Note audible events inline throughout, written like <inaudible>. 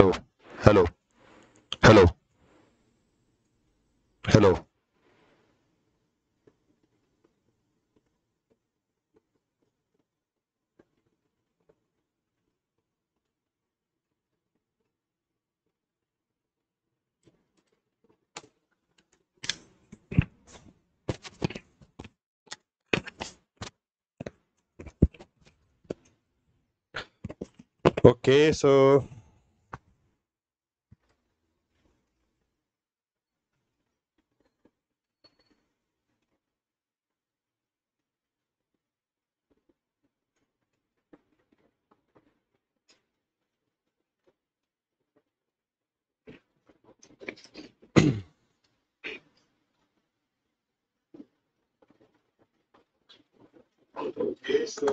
Hello, hello, hello, hello. Okay, so so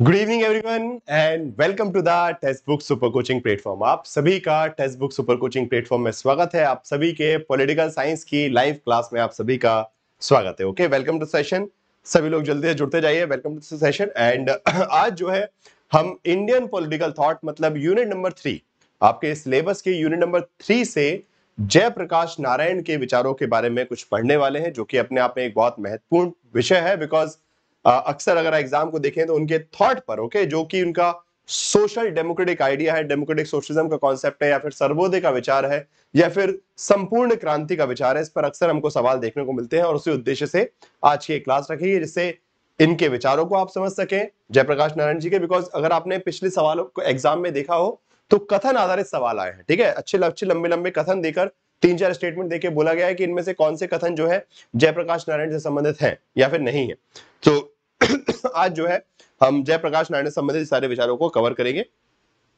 good evening everyone and welcome to the text book super coaching platform आप सभी का text book super coaching platform में स्वागत है। आप सभी के पॉलिटिकल साइंस की लाइव क्लास में आप सभी का स्वागत है ओके वेलकम टू सेशन सभी लोग जल्दी से जुड़ते जाइए। वेलकम टू सेशन एंड आज जो है, हम इंडियन पॉलिटिकल थॉट मतलब यूनिट नंबर थ्री आपके सिलेबस के यूनिट नंबर थ्री से जयप्रकाश नारायण के विचारों के बारे में कुछ पढ़ने वाले हैं, जो कि अपने आप में एक बहुत महत्वपूर्ण विषय है बिकॉज़ अक्सर अगर एग्ज़ाम को देखें तो उनके थॉट पर ओके जो कि उनका सोशल डेमोक्रेटिक आइडिया है डेमोक्रेटिक सोशलिज्म का कॉन्सेप्ट है, या फिर सर्वोदय का विचार है, या फिर संपूर्ण क्रांति का विचार है, इस पर अक्सर हमको सवाल देखने को मिलते हैं और उसी उद्देश्य से आज की एक क्लास रखी है, जिससे इनके विचारों को आप समझ सकें। जयप्रकाश नारायण जी के बिकॉज़ अगर आपने पिछले सवालों को एग्ज़ाम में देखा हो तो कथन आधारित सवाल आए हैं, ठीक है? अच्छे अच्छे लंबे लंबे कथन देकर तीन, चार स्टेटमेंट देके बोला गया है कि इनमें से कौन से कथन जो है जयप्रकाश नारायण से संबंधित है या फिर नहीं है। तो <clears throat> आज जो है हम जयप्रकाश नारायण से संबंधित सारे विचारों को कवर करेंगे।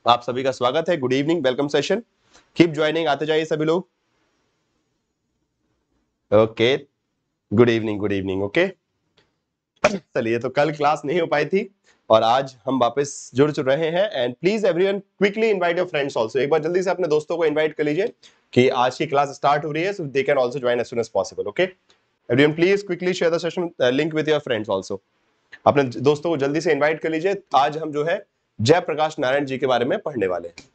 आप सभी का स्वागत है। Good evening welcome session keep joining आते जाइए सभी लोग। Okay good evening good evening okay चलिए तो कल क्लास नहीं हो पाई थी। और आज हम वापस जुड़ चुके रहे हैं। And please everyone quickly invite your friends also एक बार जल्दी से अपने दोस्तों को इनवाइट कर लीजिए कि आज की क्लास स्टार्ट हो रही है so they can also join as soon as possible okay everyone please quickly share the session link with your friends also अपने दोस्तों को जल्दी से इनवाइट कर लीजिए। आज हम जो है, जयप्रकाश नारायण जी के बारे में पढ़ने वाले हैं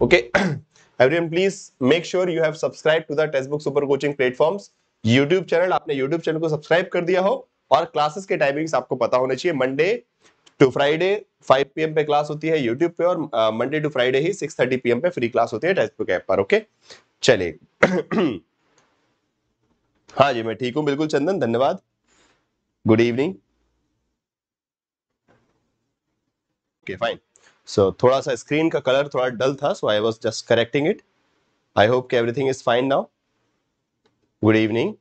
okay everyone please make sure you have subscribe to the text book super coaching platforms YouTube channel आपने यूट्यूब चैनल को सब्सक्राइब कर दिया हो, और क्लासेस के टाइमिंग्स आपको पता होने चाहिए। मंडे टू फ्राइडे 5 पीएम पे क्लास होती है यूट्यूब पे और मंडे टू फ्राइडे ही 6:30 पीएम पे फ्री क्लास होती है टेक्स्ट बुक ऐप पर ओके चलिए। <clears throat> हाँ जी, मैं ठीक हूँ, बिल्कुल चंदन, धन्यवाद। Good evening okay fine so थोड़ा सा स्क्रीन का कलर थोड़ा डल था so I was just correcting it I hope कि everything is fine now good evening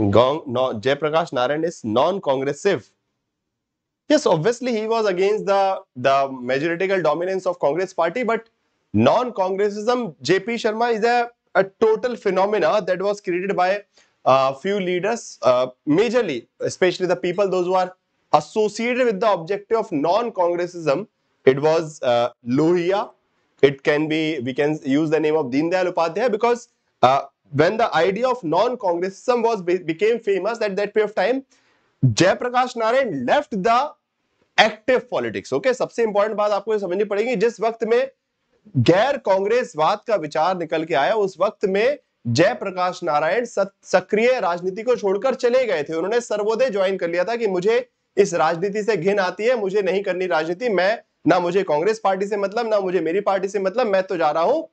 Jayaprakash Narayan is non-congressive. Yes, obviously he was against the the majoritical dominance of Congress party, but non-congressism, JP Sharma is a, a total phenomena that was created by a few leaders, uh, majorly, especially the people those who are associated with the objective of non-congressism. It was uh, Lohia. It can be we can use the name of Deen Dayal Upadhyay because uh, when the idea of non-congressism was became famous at that period of time, Jayaprakash Narayan left the active politics okay सबसे important बात आपको समझनी पड़ेगी जिस वक्त में गैर कांग्रेसवाद का विचार निकल के आया उस वक्त में जयप्रकाश नारायण सक्रिय राजनीति को छोड़कर चले गए थे। उन्होंने सर्वोदय ज्वाइन कर लिया था कि मुझे इस राजनीति से घिन आती है मुझे नहीं करनी राजनीति मैं ना मुझे कांग्रेस पार्टी से मतलब ना मुझे मेरी पार्टी से मतलब मैं तो जा रहा हूँ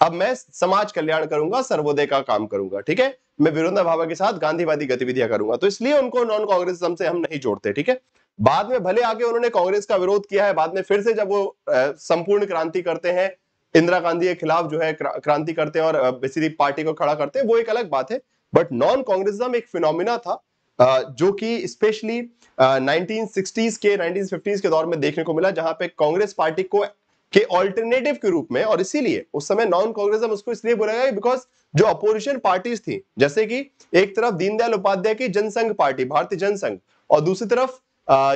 अब मैं समाज कल्याण करूँगा, सर्वोदय का काम करूँगा, ठीक है? मैं विरोधाभाव के साथ गांधीवादी गतिविधियाँ करूँगा तो इसलिए उनको नॉन कांग्रेसिज्म से हम नहीं जोड़ते, ठीक है? बाद में भले आगे उन्होंने कांग्रेस का विरोध किया है, बाद में फिर से जब वो संपूर्ण क्रांति करते हैं, इंदिरा गांधी के खिलाफ जो है क्रांति करते हैं और बेसिकली पार्टी को खड़ा करते हैं, वो एक अलग बात है बट नॉन कांग्रेसिज्म एक फिनोमिना था जो कि स्पेशली 1960s के 1950s के दौर में देखने को मिला, जहाँ पे कांग्रेस पार्टी को के ऑल्टरनेटिव के रूप में, और इसीलिए उस समय नॉन कांग्रेसिज्म उसको इसलिए बोला गया बिकॉज़ जो अपोजिशन पार्टीज़ थी, जैसे कि एक तरफ़ दीनदयाल उपाध्याय की जनसंघ पार्टी, भारतीय जनसंघ, और दूसरी तरफ़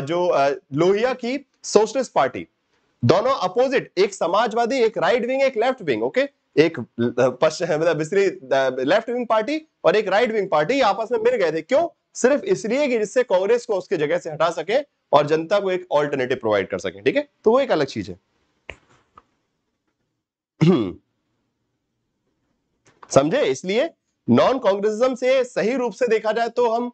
जो लोहिया की सोशलिस्ट पार्टी, दोनों अपोजिट एक समाजवादी, एक राइट विंग एक लेफ़्ट विंग ओके एक मतलब लेफ़्ट विंग पार्टी और एक राइट विंग पार्टी आपस में मिल गए थे। क्यों? सिर्फ़ इसलिए कि जिससे कांग्रेस को उसके जगह से हटा सके और जनता को एक ऑल्टरनेटिव प्रोवाइड कर सके, ठीक है? तो वो एक अलग चीज़ है। <clears throat> समझे? इसलिए नॉन कांग्रेसिज्म से सही रूप से देखा जाए तो हम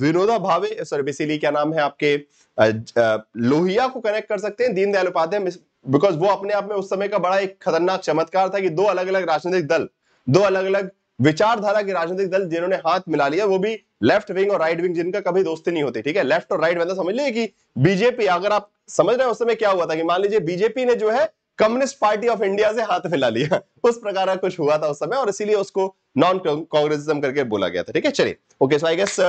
विनोदा भावे सॉरी बेसिकली क्या नाम है आपके लोहिया को कनेक्ट कर सकते हैं, दीनदयाल उपाध्याय बिकॉज़ वो अपने आप में उस समय का बड़ा एक खतरनाक चमत्कार था कि दो अलग अलग राजनीतिक दल, दो अलग अलग विचारधारा के राजनीतिक दल जिन्होंने हाथ मिला लिया, वो भी लेफ़्ट विंग और राइट विंग जिनका कभी दोस्ती नहीं होती, ठीक है? लेफ़्ट और राइट मतलब समझ लीजिए कि बीजेपी अगर आप समझ रहे हैं उस समय क्या हुआ था कि मान लीजिए बीजेपी ने जो है कम्युनिस्ट पार्टी ऑफ़ इंडिया से हाथ मिला लिया। उस प्रकार का कुछ हुआ था उस समय, और इसीलिए उसको नॉन कांग्रेसिज्म करके बोला गया था। ठीक है, चलिए। Okay so I guess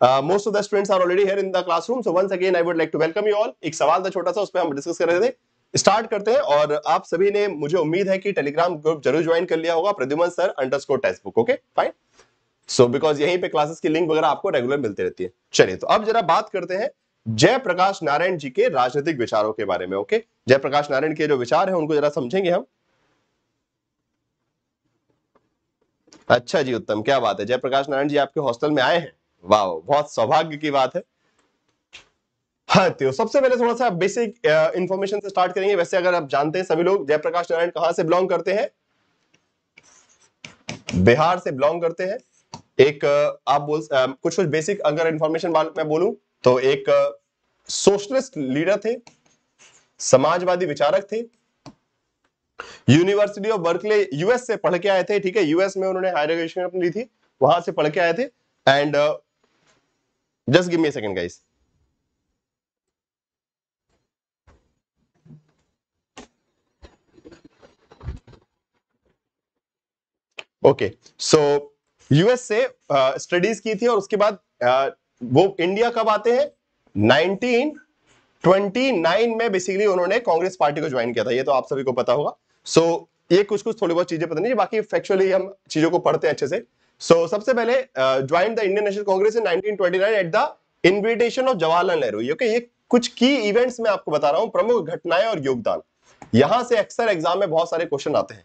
most of the students are already here in the classroom so once again I would like to welcome you all एक सवाल था छोटा सा, उस पर हम डिस्कस कर रहे थे। स्टार्ट करते हैं, और आप सभी ने मुझे उम्मीद है कि टेलीग्राम ग्रुप ज़रूर ज्वाइन कर लिया होगा, Pradyuman sir underscore text book okay fine so because यहीं पे क्लासेस की लिंक वगैरह आपको रेगुलर मिलती रहती है। चलिए तो अब जरा बात करते हैं जयप्रकाश नारायण जी के राजनीतिक विचारों के बारे में, ओके? जयप्रकाश नारायण के जो विचार है, उनको जरा समझेंगे हम? अच्छा जी, उत्तम, क्या बात है? जयप्रकाश नारायण जी आपके हॉस्टल में आए हैं? वाह बहुत सौभाग्य की बात है। हाँ तो सबसे पहले थोड़ा सा बेसिक इंफॉर्मेशन से स्टार्ट करेंगे। वैसे अगर आप जानते हैं सभी लोग, जयप्रकाश नारायण कहाँ से बिलोंग करते हैं? बिहार से बिलोंग करते हैं। एक आप बोल कुछ कुछ बेसिक अगर इंफॉर्मेशन मैं बोलूँ तो एक सोशलिस्ट लीडर थे समाजवादी विचारक थे। यूनिवर्सिटी ऑफ़ बर्कले यूएस से पढ़ के आए थे ठीक है? यूएस में उन्होंने हायर एजुकेशन अपनी ली थी वहाँ से पढ़ के आए थे। And just give me second guys okay so US से स्टडीज़ uh, की थी और उसके बाद uh, वो इंडिया कब आते हैं? 1929 में बेसिकली उन्होंने कांग्रेस पार्टी को ज्वाइन किया था ये तो आप सभी को पता होगा। सो so, ये कुछ कुछ थोड़ी बहुत चीज़ें पता नहीं बाकी फैक्चुअली हम चीज़ों को पढ़ते हैं अच्छे से। सो so, सबसे पहले join the Indian National Congress in 1929 at the invitation of Jawaharlal Nehru okay ये कुछ की इवेंट्स में आपको बता रहा हूँ प्रमुख घटनाएँ और योगदान। यहाँ से अक्सर एग्ज़ाम में बहुत सारे क्वेश्चन आते हैं।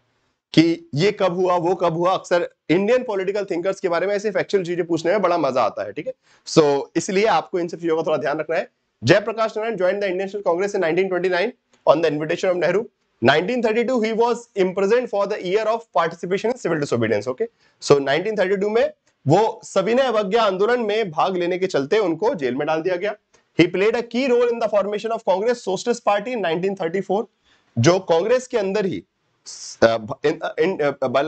कि ये कब हुआ, वो कब हुआ, अक्सर इंडियन पॉलिटिकल थिंकर्स के बारे में ऐसे फैक्चुअल चीज़ें पूछने में बड़ा मज़ा आता है, ठीक है? सो इसलिए आपको इन सब चीज़ों का थोड़ा ध्यान रखना है। Jayaprakash Narayan join the Indian Congress in 1929 on the invitation of Nehru 1932 he was imprisoned for the year of participation in civil disobedience, okay? So 1932 में वो सविनय अवज्ञा आंदोलन में भाग लेने के चलते उनको जेल में डाल दिया गया। He played a key role in the formation of Congress Socialist Party in 1934 जो कांग्रेस के अंदर ही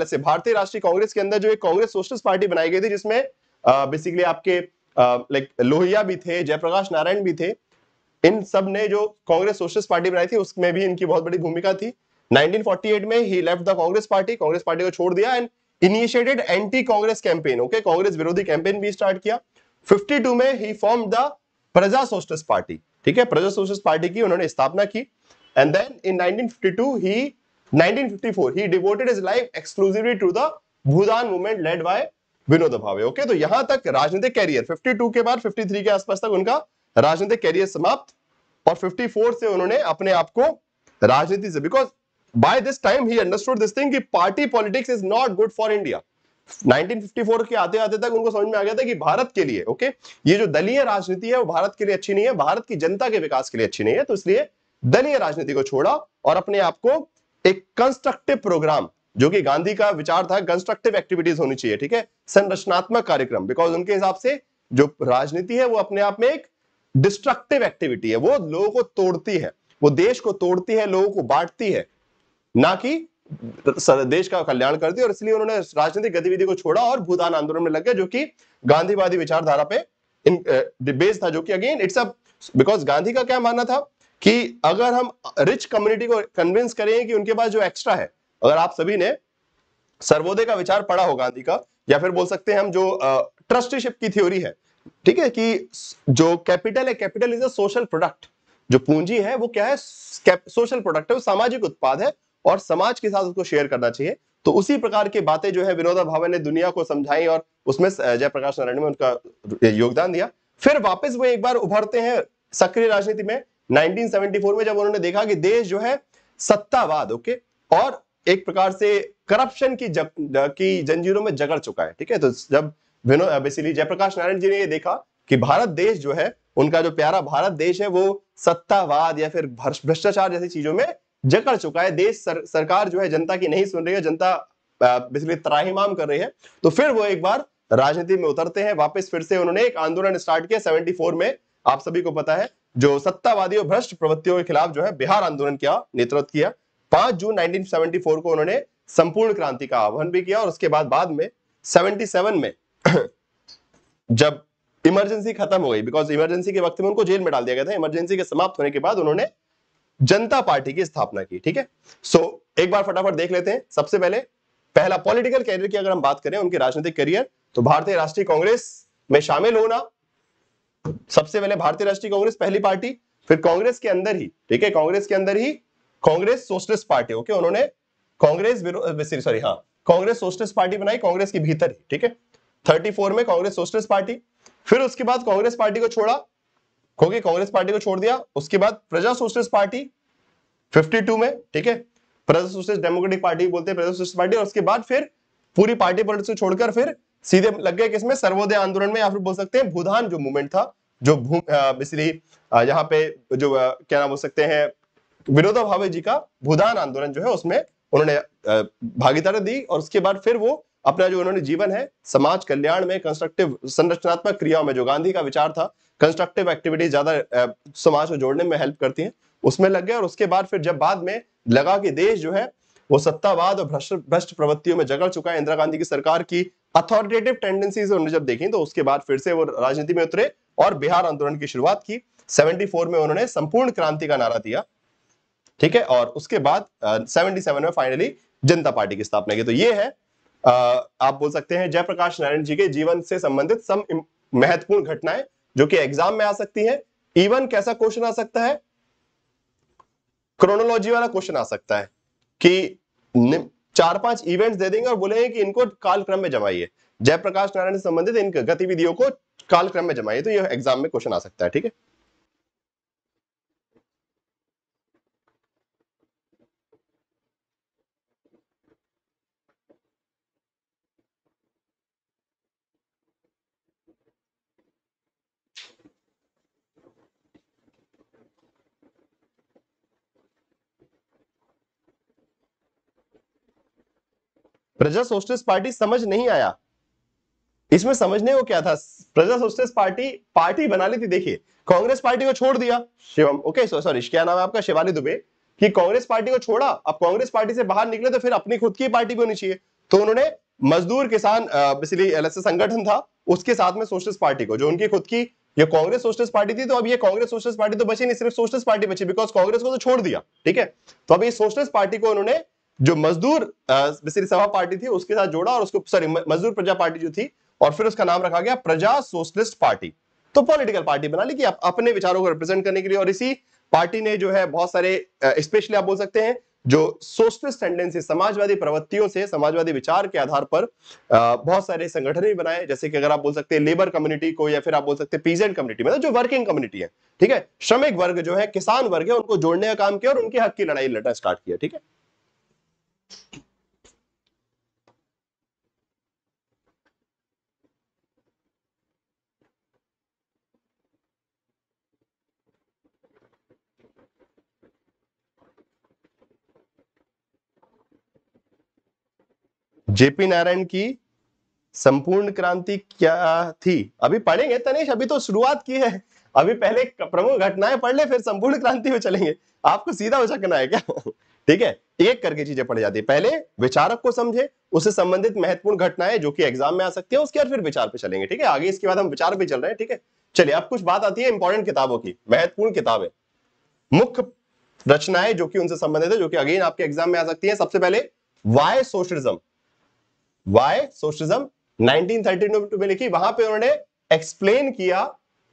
से भारतीय राष्ट्रीय कांग्रेस के अंदर जो एक कांग्रेस सोशलिस्ट पार्टी बनाई गई थी, जिसमें बेसिकली आपके लाइक लोहिया भी थे, जयप्रकाश नारायण भी थे, इन सबने जो कांग्रेस सोशलिस्ट पार्टी बनाई थी, उसमें भी इनकी बहुत बड़ी भूमिका थी। 1948 में ही left the Congress party Congress party को छोड़ दिया and initiated anti Congress campaign okay Congress विरोधी कैंपेन भी स्टार्ट किया। 52 में ही form the Praja Socialist Party, ठीक है? प्रजा सोशलिस्ट पार्टी की उन्होंने स्थापना की। एंड देन इन 1952 ही 1954 he devoted his life exclusively to the Bhoodan movement led by Vinod Bhave okay तो यहाँ तक राजनीतिक कैरियर 52 के बाद 53 के आसपास तक उनका राजनीतिक कैरियर समाप्त और 54 से उन्होंने अपने आप को राजनीति से because by this time he understood this thing कि party politics is not good for India 1954 के आते आते तक उनको समझ में आ गया था कि भारत के लिए ओके ये जो दलीय राजनीति है वो भारत के लिए अच्छी नहीं है, भारत की जनता के विकास के लिए अच्छी नहीं है तो इसलिए दलीय राजनीति को छोड़ा और अपने आप को एक कंस्ट्रक्टिव प्रोग्राम जो कि गांधी का विचार था कंस्ट्रक्टिव एक्टिविटीज़ होनी चाहिए, ठीक है? संरचनात्मक कार्यक्रम बिकॉज़ उनके हिसाब से जो राजनीति है, वो अपने आप में एक डिस्ट्रक्टिव एक्टिविटी है। वो लोगों को तोड़ती है, वो देश को तोड़ती है, लोगों को बांटती है, ना कि देश का कल्याण करती है, और इसलिए उन्होंने राजनीतिक गतिविधि को छोड़ा और भूदान आंदोलन में लग गया जो कि गांधीवादी विचारधारा पे बेस था, जो कि again it's a because Gandhi का क्या मानना था? कि अगर हम रिच कम्युनिटी को कन्विंस करें कि उनके पास जो एक्स्ट्रा है, अगर आप सभी ने सर्वोदय का विचार पढ़ा हो गांधी का, या फिर बोल सकते हैं हम जो ट्रस्टीशिप की थ्योरी है, ठीक है, कि जो कैपिटल है capital is a social product जो पूंजी है, वो क्या है? सोशल प्रोडक्ट है, वो सामाजिक उत्पाद है, और समाज के साथ उसको शेयर करना चाहिए। तो उसी प्रकार की बातें जो है विनोदा भावे ने दुनिया को समझाई, और उसमें जयप्रकाश नारायण में उनका योगदान दिया। फिर वापस वो एक बार उभरते हैं सक्रिय राजनीति में 1974 में जब उन्होंने देखा कि देश जो है सत्तावाद ओके और एक प्रकार से करप्शन की जग, की जंजीरों में जगड़ चुका है ठीक है? तो जब विनोद बेसिकली जयप्रकाश नारायण जी ने ये देखा कि भारत देश जो है उनका जो प्यारा भारत देश है वो सत्तावाद या फिर भ्रष्टाचार जैसी चीज़ों में जकड़ चुका है। देश सर, सरकार जो है जनता की नहीं सुन रही है जनता बेसिकली त्राहीमाम कर रही है। तो फिर वो एक बार राजनीति में उतरते हैं वापस फिर से उन्होंने एक आंदोलन स्टार्ट किया 74 में। आप सभी को पता है जो सत्तावादी और भ्रष्ट प्रवृत्तियों के खिलाफ जो है बिहार आंदोलन किया नेतृत्व किया। पाँच जून 1974 को उन्होंने संपूर्ण क्रांति का आह्वान भी किया और उसके बाद बाद में 77 में <clears throat> जब इमरजेंसी खत्म हो गई बिकॉज़ इमरजेंसी के वक्त में उनको जेल में डाल दिया गया था। इमरजेंसी के समाप्त होने के बाद उन्होंने जनता पार्टी की स्थापना की ठीक है? सो so, एक बार फटाफट देख लेते हैं। सबसे पहले पहला पॉलिटिकल कैरियर की अगर हम बात करें उनके राजनीतिक करियर तो भारतीय राष्ट्रीय कांग्रेस में शामिल होना सबसे पहले भारतीय राष्ट्रीय कांग्रेस पहली पार्टी, फिर कांग्रेस के अंदर ही, ठीक है, कांग्रेस के अंदर ही कांग्रेस सोशलिस्ट पार्टी ओके उन्होंने कांग्रेस सॉरी हाँ कांग्रेस सोशलिस्ट पार्टी बनाई कांग्रेस के भीतर ही, ठीक है। थर्टी फोर में कांग्रेस सोशलिस्ट पार्टी, फिर उसके बाद कांग्रेस पार्टी को छोड़ा, क्योंकि कांग्रेस पार्टी को छोड़ दिया, उसके बाद प्रजा सोशलिस्ट पार्टी 52 में, ठीक है, प्रजा सोशलिस्ट डेमोक्रेटिक पार्टी बोलते हैं, प्रजा सोशलिस्ट पार्टी, और उसके बाद फिर पूरी पार्टी पॉलिटिक्स को छोड़कर फिर सीधे लग गए किसमें? सर्वोदय आंदोलन में, या फिर बोल सकते हैं भूदान जो मूवमेंट था, जो बेसिकली यहाँ पे जो क्या नाम बोल सकते हैं विनोदा भावे जी का भूदान आंदोलन जो है, उसमें उन्होंने भागीदारी दी और उसके बाद फिर वो अपना जो उन्होंने जीवन है, समाज कल्याण में कंस्ट्रक्टिव संरचनात्मक क्रियाओं में, जो गांधी का विचार था कंस्ट्रक्टिव एक्टिविटीज़ ज़्यादा समाज को जोड़ने में हेल्प करती है, उसमें लग गए और उसके बाद फिर जब बाद में लगा कि देश जो है, वो सत्तावाद और भ्रष्ट भ्रष्ट प्रवृत्तियों में जगड़ चुका है, इंदिरा गांधी की सरकार की अथॉरिटेटिव टेंडेंसीज उन्होंने जब देखी तो उसके बाद फिर से वो राजनीति में उतरे और बिहार आंदोलन की शुरुआत की। 74 में उन्होंने संपूर्ण क्रांति का नारा दिया ठीक है? और उसके बाद सेवेंटी सेवन में फाइनली जनता पार्टी की स्थापना की। तो ये है आ, आप बोल सकते हैं जयप्रकाश नारायण जी के जीवन से संबंधित सम महत्वपूर्ण घटनाएँ जो कि एग्ज़ाम में आ सकती है। इवन कैसा क्वेश्चन आ सकता है? क्रोनोलॉजी वाला क्वेश्चन आ सकता है कि चार पाँच इवेंट्स दे देंगे और बोलेंगे कि इनको कालक्रम में जमाइए। जयप्रकाश नारायण से संबंधित इन गतिविधियों को कालक्रम में जमाइए तो यह एग्ज़ाम में क्वेश्चन आ सकता है, ठीक है? प्रजा सोशलिस्ट पार्टी समझ नहीं आया। इसमें समझने को क्या था? प्रजा सोशलिस्ट पार्टी पार्टी बना ली थी देखिए, कांग्रेस पार्टी को छोड़ दिया। शिवम, ओके सॉरी क्या नाम है आपका शिवाली दुबे, कि कांग्रेस पार्टी को छोड़ा। अब कांग्रेस पार्टी से बाहर निकले तो फिर अपनी खुद की पार्टी भी होनी चाहिए। तो उन्होंने मजदूर किसान बेसिकली संगठन था, उसके साथ में सोशलिस्ट पार्टी को, जो उनकी खुद की, ये कांग्रेस सोशलिस्ट पार्टी थी तो अब ये कांग्रेस सोशलिस्ट पार्टी तो बची नहीं, सिर्फ़ सोशलिस्ट पार्टी बची बिकॉज़ कांग्रेस को तो छोड़ दिया, ठीक है? तो अब ये सोशलिस्ट पार्टी को उन्होंने जो मजदूर सभा पार्टी थी, उसके साथ जोड़ा और उसको सॉरी मजदूर प्रजा पार्टी जो थी, और फिर उसका नाम रखा गया प्रजा सोशलिस्ट पार्टी। तो पॉलिटिकल पार्टी बना ली कि आप अपने विचारों को रिप्रेजेंट करने के लिए, और इसी पार्टी ने जो है बहुत सारे स्पेशली आप बोल सकते हैं, जो सोशलिस्ट टेंडेंसी समाजवादी प्रवृत्तियों से, समाजवादी विचार के आधार पर बहुत सारे संगठन भी बनाए, जैसे कि अगर आप बोल सकते हैं लेबर कम्युनिटी को, या फिर आप बोल सकते हैं पीजेंट कम्युनिटी मतलब जो वर्किंग कम्युनिटी है, ठीक है? श्रमिक वर्ग जो है, किसान वर्ग है, उनको जोड़ने का काम किया और उनके हक की लड़ाई लड़ना स्टार्ट किया, ठीक है? जेपी नारायण की संपूर्ण क्रांति क्या थी? अभी पढ़ेंगे तनेश अभी तो शुरुआत की है। अभी पहले प्रमुख घटनाएँ पढ़ ले, फिर संपूर्ण क्रांति में चलेंगे। आपको सीधा सकना है क्या? ठीक है? एक करके चीज़ें पढ़ जाती है। पहले विचारक को समझे, उससे संबंधित महत्वपूर्ण घटनाएँ जो कि एग्ज़ाम में आ सकती है, उसके बाद फिर विचार पे चलेंगे, ठीक है? आगे इसके बाद हम विचार पे चल रहे हैं, ठीक है? चलिए, अब कुछ बात आती है इंपॉर्टेंट किताबों की, महत्वपूर्ण किताबें। मुख्य रचनाएँ जो कि उनसे संबंधित है, जो कि अगेन आपके एग्ज़ाम में आ सकती है। सबसे पहले वाई सोशलिज्म वाई सोशलिज्म 1932 में लिखी, वहाँ पे उन्होंने एक्सप्लेन किया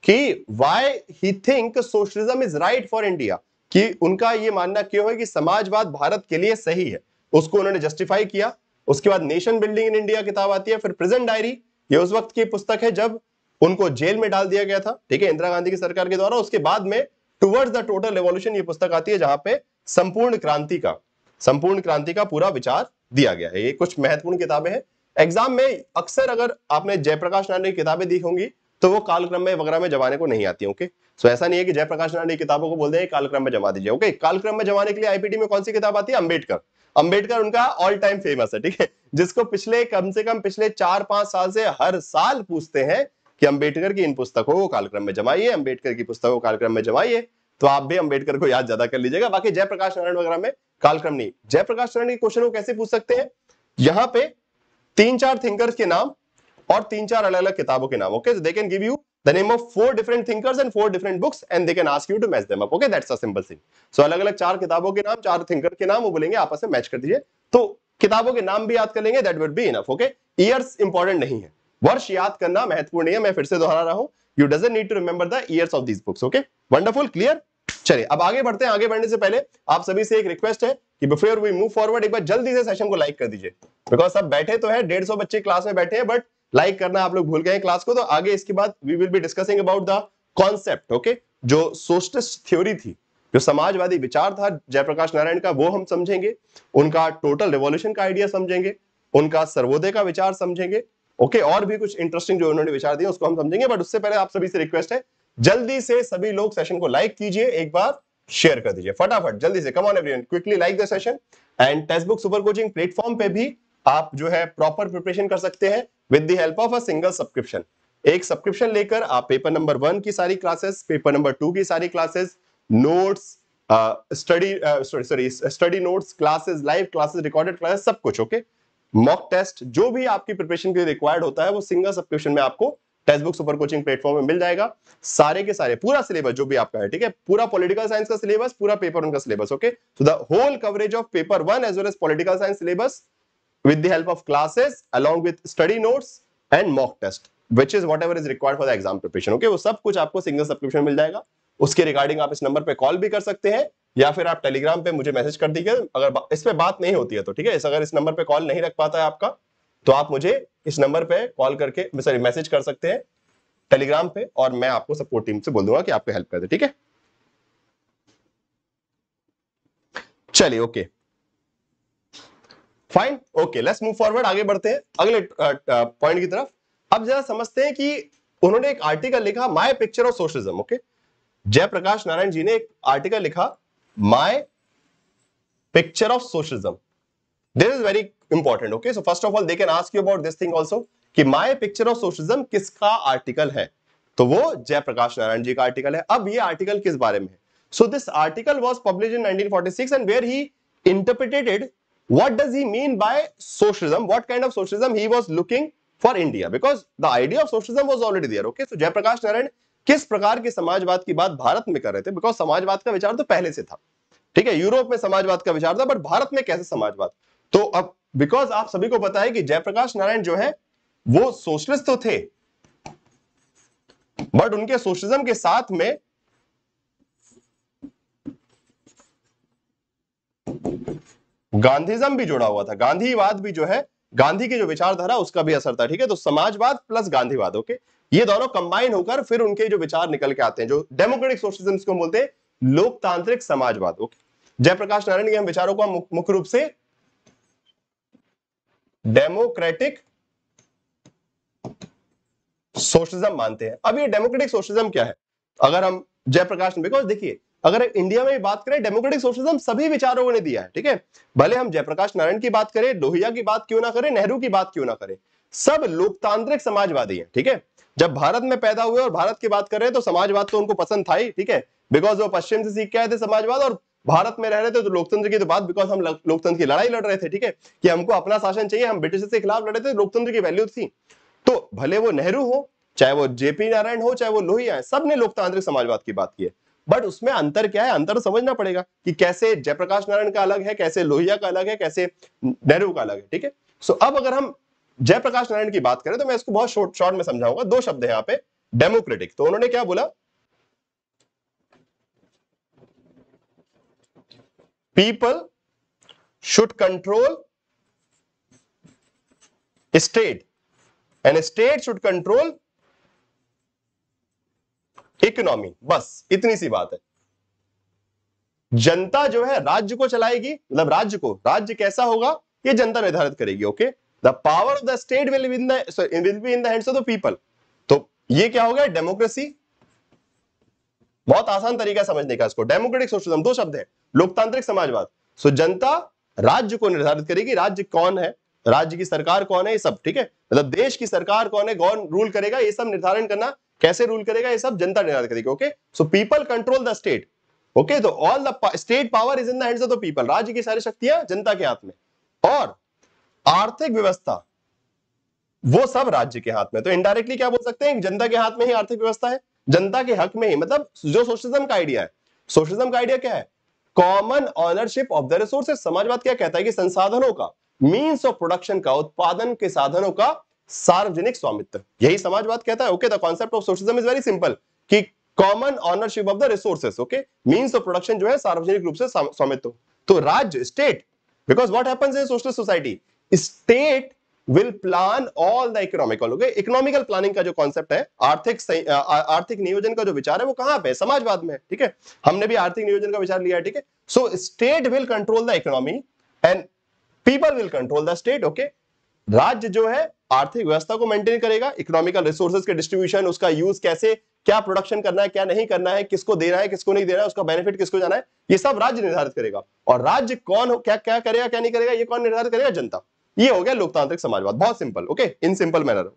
कि why he think socialism is right for India कि उनका ये मानना क्यों है कि समाजवाद भारत के लिए सही है? उसको उन्होंने जस्टिफाई किया। उसके बाद नेशन बिल्डिंग इन इंडिया किताब आती है, फिर प्रेजेंट डायरी ये उस वक्त की पुस्तक है जब उनको जेल में डाल दिया गया था। ठीक है, इंदिरा गांधी की सरकार के द्वारा। उसके बाद में टुवर्ड्स द टोटल रेवोल्यूशन ये पुस्तक आती है जहाँ पे संपूर्ण क्रांति का, संपूर्ण क्रांति का पूरा विचार दिया गया है। ये कुछ महत्वपूर्ण किताबें हैं। एग्ज़ाम में अक्सर अगर आपने जयप्रकाश नारायण की किताबें दी होंगी तो वो कालक्रम में, वगैरह में जमाने को नहीं आती ओके सो ऐसा नहीं है कि जयप्रकाश नारायण किताबों को बोल दें कालक्रम में जमा दीजिए ओके कालक्रम में जमाने के लिए आईपीटी में कौन सी किताब आती है? अंबेडकर। अंबेडकर उनका ऑल टाइम फ़ेमस है, ठीक है? जिसको पिछले, कम से कम पिछले चार पाँच साल से हर साल पूछते हैं कि अंबेडकर की इन पुस्तकों को कालक्रम में जमाइए, अंबेडकर की पुस्तकों को कालक्रम में जमाइए तो आप भी अंबेडकर को याद ज़्यादा कर लीजिएगा। बाकी जयप्रकाश नारायण वगैरह में कालक्रम नहीं। जयप्रकाश नारायण के क्वेश्चन को कैसे पूछ सकते हैं? यहाँ पे तीन चार थिंकर्स के नाम और तीन चार अलग अलग किताबों के नाम okay they can give you the name of four different thinkers and four different books and they can ask you to match them up, okay? That's a simple thing. So अलग अलग चार किताबों के नाम, चार थिंकर के नाम वो बोलेंगे आपस में मैच कर दीजिए। तो किताबों के नाम भी याद कर लेंगे that would be enough okay years important नहीं है। वर्ष याद करना महत्वपूर्ण नहीं है, मैं फिर से दोहरा रहा हूँ। You doesn't need to remember the years of these books okay wonderful clear चलिए, अब आगे बढ़ते हैं, आगे बढ़ने से पहले आप सभी से एक रिक्वेस्ट है कि बिफोर वी मूव फॉरवर्ड एक बार जल्दी से सेशन को लाइक कर दीजिए। बिकॉज़ सब बैठे तो है, डेढ़ सौ बच्चे क्लास में बैठे हैं बट लाइक करना आप लोग भूल गए क्लास को तो आगे इसके बाद we will be discussing about the concept okay जो सोशलिस्ट थ्योरी थी, जो समाजवादी विचार था जयप्रकाश नारायण का, वो हम समझेंगे। उनका टोटल रिवॉल्यूशन का आइडिया समझेंगे। उनका सर्वोदय का विचार समझेंगे। ओके और भी कुछ इंटरेस्टिंग जो उन्होंने विचार दिए, उसको हम समझेंगे। बट उससे पहले आप सभी से रिक्वेस्ट है, जल्दी से सभी लोग सेशन को लाइक कीजिए, एक बार शेयर कर दीजिए। फटाफट, जल्दी से। Come on everyone quickly like the session and text book super coaching platform पे भी आप जो है प्रॉपर प्रिपरेशन कर सकते हैं। With the help of a single subscription एक सब्सक्रिप्शन लेकर आप पेपर नंबर वन की सारी क्लासेस पेपर नंबर टू की सारी classes notes study sorry sorry study notes classes live classes recorded classes सब कुछ ओके मॉक टेस्ट जो भी आपकी प्रिपरेशन के लिए रिक्वायर्ड होता है, वो सिंगल सब्सक्रिप्शन में आपको text book super coaching platform में मिल जाएगा। सारे के सारे, पूरा सिलेबस जो भी आपका है, ठीक है? पूरा पॉलिटिकल साइंस का सिलेबस पूरा पेपर वन का syllabus okay so the whole coverage of paper one as well as political science syllabus with the help of classes, along with study notes and mock test, which is whatever is required for the exam preparation. Okay, वो सब कुछ आपको single subscription मिल जाएगा। उसके regarding आप इस number पे call भी कर सकते हैं, या फिर आप टेलीग्राम पे मुझे मैसेज कर दीजिए। अगर इस पे बात नहीं होती है तो ठीक है? अगर इस नंबर पे कॉल नहीं रख पाता है आपका तो आप मुझे इस नंबर पे कॉल करके सॉरी मैसेज कर सकते हैं टेलीग्राम पे, और मैं आपको सपोर्ट टीम से बोल दूँगा कि आपको हेल्प कर दे, ठीक है? चलिए okay fine okay let's move forward आगे बढ़ते हैं। अगले पॉइंट की तरफ़। अब जरा समझते हैं कि उन्होंने एक आर्टिकल लिखा my picture of socialism okay Jayaprakash Narayan ji ने एक आर्टिकल लिखा my picture of socialism this is very important okay so first of all they can ask you about this thing also कि my picture of socialism किसका article है? तो वो जयप्रकाश नारायण जी का article है। अब ये आर्टिकल किस बारे में so this article was published in 1946 and where he interpreted what does he mean by socialism? What kind of socialism he was looking for india? Because the idea of socialism was already there, okay? So Jayaprakash Narayan किस प्रकार के समाजवाद की बात भारत में कर रहे थे? बिकॉज़ समाजवाद का विचार तो पहले से था। ठीक है? यूरोप में समाजवाद का विचार था बट भारत में कैसे समाजवाद? तो अब बिकॉज़ आप सभी को पता है कि जयप्रकाश नारायण जो है, वो सोशलिस्ट तो थे बट उनके सोशलिज्म के साथ में गांधीजम भी जुड़ा हुआ था। गांधीवाद भी जो है, गांधी की जो विचारधारा, उसका भी असर था, ठीक है? तो समाजवाद प्लस गांधीवाद ओके ये दोनों कंबाइन होकर फिर उनके जो विचार निकल के आते हैं, जो डेमोक्रेटिक सोशलिज्म को बोलते हैं, लोकतांत्रिक समाजवाद ओके जयप्रकाश नारायण के हम विचारों को मुख्य रूप से डेमोक्रेटिक सोशलिज्म मानते हैं। अब ये डेमोक्रेटिक सोशलिज्म क्या है? अगर हम जयप्रकाश, बिकॉज़ देखिए अगर इंडिया में बात करें, डेमोक्रेटिक सोशलिज्म सभी विचारों ने दिया है, ठीक है? भले हम जयप्रकाश नारायण की बात करें, लोहिया की बात क्यों ना करें, नेहरू की बात क्यों ना करें, सब लोकतांत्रिक समाजवादी है, ठीक है? जब भारत में पैदा हुए और भारत की बात कर रहे हैं तो समाजवाद तो उनको पसंद था ही, ठीक है? बिकॉज़ वो पश्चिम से सीख के आए थे समाजवाद और भारत में रह रहे थे तो लोकतंत्र की तो बात बिकॉज़ हम लोकतंत्र की लड़ाई लड़ रहे थे, ठीक है? कि हमको अपना शासन चाहिए, हम ब्रिटिश के खिलाफ लड़े थे लोकतंत्र की वैल्यू थी। तो भले वो नेहरू हो, चाहे वो जेपी नारायण हो, चाहे वो लोहिया है, सबने लोकतांत्रिक समाजवाद की बात की है। बट उसमें अंतर क्या है? अंतर समझना पड़ेगा कि कैसे जयप्रकाश नारायण का अलग है, कैसे लोहिया का अलग है, कैसे नेहरू का अलग है, ठीक है? सो अब अगर हम जयप्रकाश नारायण की बात करें तो मैं इसको बहुत शॉर्ट शॉर्ट में समझाऊँगा। दो शब्द है यहाँ पे, डेमोक्रेटिक। तो उन्होंने क्या बोला? People should control state and state should control economy. बस, इतनी सी बात है। जनता जो है, राज्य को चलाएगी मतलब राज्य को, राज्य कैसा होगा, ये जनता निर्धारित करेगी okay the power of the state will in will be in the hands of the people तो ये क्या हो गया? डेमोक्रेसी बहुत आसान तरीका समझने का इसको। डेमोक्रेटिक सोशलिज्म दो शब्द है। लोकतांत्रिक समाजवाद। सो जनता राज्य को निर्धारित करेगी, राज्य कौन है? राज्य की सरकार कौन है? ये सब, ठीक है? मतलब देश की सरकार कौन है? कौन रूल करेगा? ये सब निर्धारण करना कैसे रूल करेगा ये सब? जनता निर्धारित करेगी okay so people control the state okay तो all the state power is in the hands of the people राज्य की सारी शक्तियाँ जनता के हाथ में। और आर्थिक व्यवस्था, वो सब राज्य के हाथ में। तो इनडायरेक्टली क्या बोल सकते हैं? जनता के हाथ में ही आर्थिक व्यवस्था है। जनता के हक में ही। मतलब जो सोशलिज्म का आइडिया है। सोशलिज्म का आइडिया क्या है? Common ownership of the resources समाजवाद क्या कहता है कि संसाधनों का मीन्स ऑफ़ प्रोडक्शन का, उत्पादन के साधनों का सार्वजनिक स्वामित्व। यही समाजवाद कहता है। Okay the concept of socialism is very simple कि common ownership of the resources okay means of production जो है, सार्वजनिक रूप से स्वामित्व। तो राज्य state because what happens in socialist society state will plan all the economical okay economical planning का जो कॉन्सेप्ट है, आर्थिक आर्थिक नियोजन का जो विचार है, वो कहाँ पे समाजवाद में, ठीक है? हमने भी आर्थिक नियोजन का विचार लिया है, ठीक है? So state will control the economy and people will control the state okay राज्य जो है आर्थिक व्यवस्था को मेंटेन करेगा इकोनॉमिकल रिसोर्सेज के डिस्ट्रीब्यूशन उसका यूज़ कैसे, क्या प्रोडक्शन करना है, क्या नहीं करना है, किसको देना है, किसको नहीं देना है, उसका बेनिफिट किसको जाना है, ये सब राज्य निर्धारित करेगा। और राज्य कौन क्या क्या करेगा, क्या नहीं करेगा, ये कौन निर्धारित करेगा? जनता। ये हो गया लोकतांत्रिक समाजवाद। बहुत simple okay in simple manner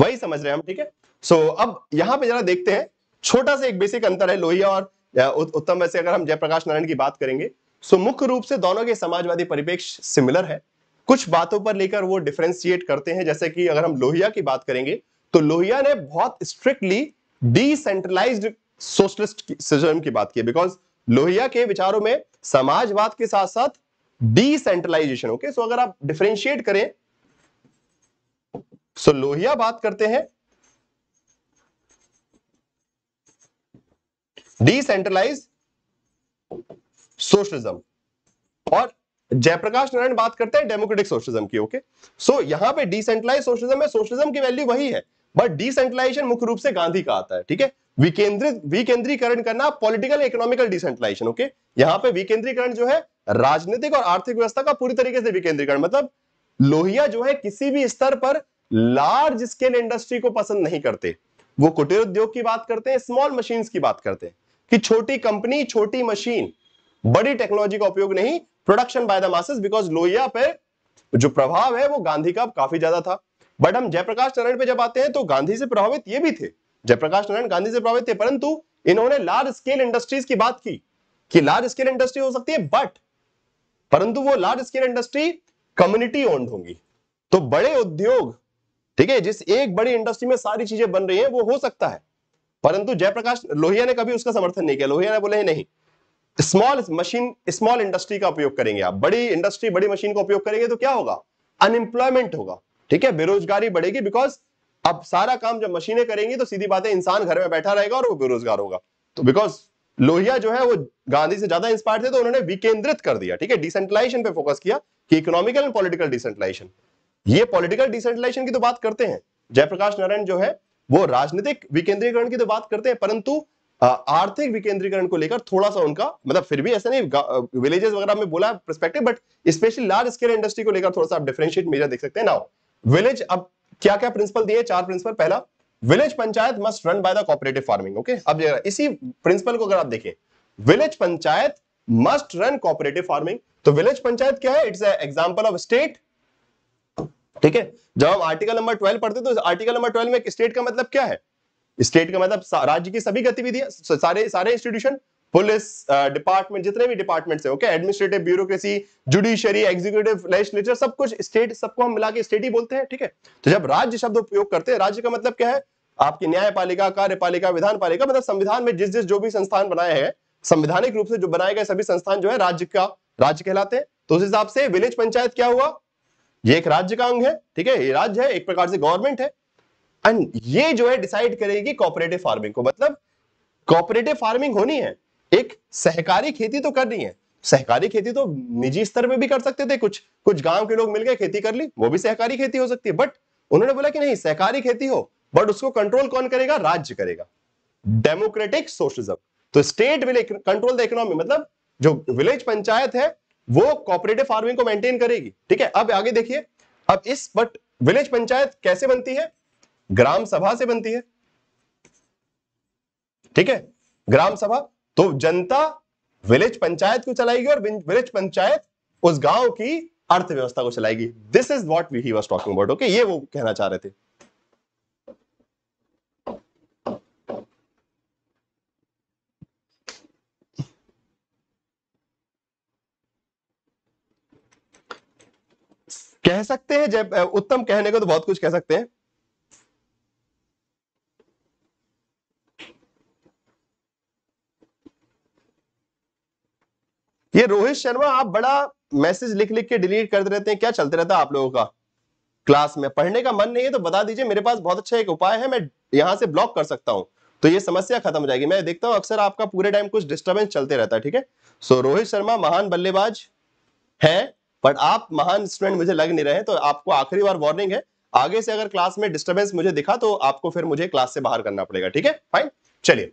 वही समझ रहे हैं हम, ठीक है? सो अब यहाँ पे जरा देखते हैं। छोटा सा एक बेसिक अंतर है लोहिया और उत्तम वैसे अगर हम जयप्रकाश नारायण की बात करेंगे सो मुख्य रूप से दोनों के समाजवादी परिपेक्ष सिमिलर है। कुछ बातों पर लेकर वो डिफ्रेंशिएट करते हैं। जैसे कि अगर हम लोहिया की बात करेंगे तो लोहिया ने बहुत स्ट्रिक्टली डिसेंट्रलाइज्ड सोशलिस्ट सिस्टम की बात की बिकॉज़ लोहिया के विचारों में समाजवाद के साथ साथ डिसेंट्रलाइजेशन ओके सो अगर आप डिफ्रेंशिएट करें सो लोहिया बात करते हैं डिसेंट्रलाइज सोशलिज्म और जयप्रकाश नारायण बात करते हैं डेमोक्रेटिक सोशलिज्म की ओके सो so, यहाँ पे डिसेंट्रलाइज सोशलिज्म में सोशलिज्म की वैल्यू वही है बट डिसेंट्रलाइजेशन मुख्य रूप से गांधी का आता है ठीक है? विकेंद्रित विकेंद्रीकरण करना पॉलिटिकल इकोनॉमिकल डिसेंट्रलाइजेशन ओके यहाँ पे विकेंद्रीकरण जो है राजनीतिक और आर्थिक व्यवस्था का पूरी तरीके से विकेंद्रीकरण मतलब लोहिया जो है किसी भी स्तर पर लार्ज स्केल इंडस्ट्री को पसंद नहीं करते। वो कुटीर उद्योग की बात करते हैं स्मॉल मशीन की बात करते हैं। कि छोटी कंपनी, छोटी मशीन, बड़ी टेक्नोलॉजी का उपयोग नहीं production by the masses because Lohia पे जो प्रभाव है, वो गांधी का काफ़ी ज़्यादा था। बट हम जयप्रकाश नारायण पे जब आते हैं तो गांधी से प्रभावित ये भी थे। जयप्रकाश नारायण गांधी से प्रभावित थे, परंतु इन्होंने लार्ज स्केल इंडस्ट्रीज़ की बात की, कि लार्ज स्केल इंडस्ट्री हो सकती है बट परंतु वो large scale industry community owned होंगी। तो बड़े उद्योग, ठीक है, जिस एक बड़ी इंडस्ट्री में सारी चीज़ें बन रही हैं, वो हो सकता है। परंतु जयप्रकाश लोहिया ने कभी उसका समर्थन नहीं किया। लोहिया ने बोले नहीं स्मॉल मशीन स्मॉल इंडस्ट्री का उपयोग करेंगे आप। बड़ी इंडस्ट्री बड़ी मशीन का उपयोग करेंगे तो क्या होगा? अनएम्प्लॉयमेंट होगा। ठीक है? बेरोजगारी बढ़ेगी बिकॉज़ अब सारा काम जब मशीनें करेंगी तो सीधी बात है इंसान घर में बैठा रहेगा और वो बेरोजगार होगा। तो बिकॉज़ लोहिया जो है वो गांधी से ज़्यादा इंस्पायर थे तो उन्होंने विकेंद्रित कर दिया। ठीक है? डिसेंट्रलाइजेशन पे फोकस किया कि इकोनॉमिकल एंड पॉलिटिकल डिसेंट्रलाइजेशन ये पॉलिटिकल डिसेंट्रलाइजेशन की तो बात करते हैं। जयप्रकाश नारायण जो है वो राजनीतिक विकेंद्रीकरण की तो बात करते हैं, परंतु आर्थिक विकेंद्रीकरण को लेकर थोड़ा सा उनका मतलब फिर भी ऐसा नहीं विलेजेस वगैरह में बोला perspective but specially large scale industry को लेकर थोड़ा सा आप डिफरेंशिएट मेजर देख सकते हैं। नाउ विलेज अब क्या क्या प्रिंसिपल दिए? चार प्रिंसिपल पहला village panchayat must run by the cooperative farming okay अब इसी प्रिंसिपल को अगर आप देखें village panchayat must run cooperative farming तो विलेज पंचायत क्या है? इट्स एग्जांपल ऑफ़ स्टेट ठीक है? जब हम आर्टिकल नंबर ट्वेल्व पढ़ते तो आर्टिकल नंबर ट्वेल्व में स्टेट का मतलब क्या है? स्टेट का मतलब राज्य की सभी गतिविधियाँ सारे सारे इंस्टीट्यूशन पुलिस डिपार्टमेंट जितने भी डिपार्टमेंट्स है okay administrative bureaucracy judiciary executive legislature सब कुछ स्टेट सबको हम मिला के स्टेट ही बोलते हैं, ठीक है? तो जब राज्य शब्द उपयोग करते हैं, राज्य का मतलब क्या है? आपकी न्यायपालिका, कार्यपालिका, विधान पालिका मतलब संविधान में जिस जिस जो भी संस्थान बनाए हैं, संविधानिक रूप से जो बनाए गए सभी संस्थान जो है, राज्य का, राज्य कहलाते हैं। तो उस हिसाब से विलेज पंचायत क्या हुआ? ये एक राज्य का अंग है, ठीक है? ये राज्य है, एक प्रकार से गवर्नमेंट है। एंड ये जो है डिसाइड करेगी कॉपरेटिव फ़ार्मिंग को। मतलब कॉपरेटिव फ़ार्मिंग होनी है। एक सहकारी खेती तो करनी है। सहकारी खेती तो निजी स्तर में भी कर सकते थे कुछ। कुछ गाँव के लोग मिल गए खेती कर ली, वो भी सहकारी खेती हो सकती है। बट उन्होंने बोला कि नहीं, सहकारी खेती हो बट उसको कंट्रोल कौन करेगा? राज्य करेगा। डेमोक्रेटिक सोशलिज्म तो state will control the economy मतलब जो विलेज पंचायत है वो कॉपरेटिव फ़ार्मिंग को मेंटेन करेगी। ठीक है, अब आगे देखिए, अब इस बट विलेज पंचायत कैसे बनती है? ग्राम सभा से बनती है। ठीक है, ग्राम सभा तो जनता विलेज पंचायत को चलाएगी और विलेज पंचायत उस गाँव की अर्थव्यवस्था को चलाएगी। This is what we was talking about okay ये वो कहना चाह रहे थे। कह सकते हैं, जब उत्तम कहने को तो बहुत कुछ कह सकते हैं। ये रोहित शर्मा, आप बड़ा मैसेज लिख लिख के डिलीट करते रहते हैं, क्या चलते रहता है आप लोगों का? क्लास में। पढ़ने का मन नहीं है तो बता दीजिए, मेरे पास बहुत अच्छा एक उपाय है, मैं यहाँ से ब्लॉक कर सकता हूँ। तो ये समस्या खत्म हो जाएगी। मैं देखता हूँ, अक्सर आपका पूरे टाइम कुछ डिस्टर्बेंस चलते रहता है, ठीक है? सो रोहित शर्मा, महान बल्लेबाज है बट आप महान स्टूडेंट मुझे लग नहीं रहे तो आपको आखिरी बार वार्निंग है। आगे से अगर क्लास में डिस्टर्बेंस मुझे दिखा तो आपको फिर मुझे क्लास से बाहर करना पड़ेगा, ठीक है? फाइन चलिए।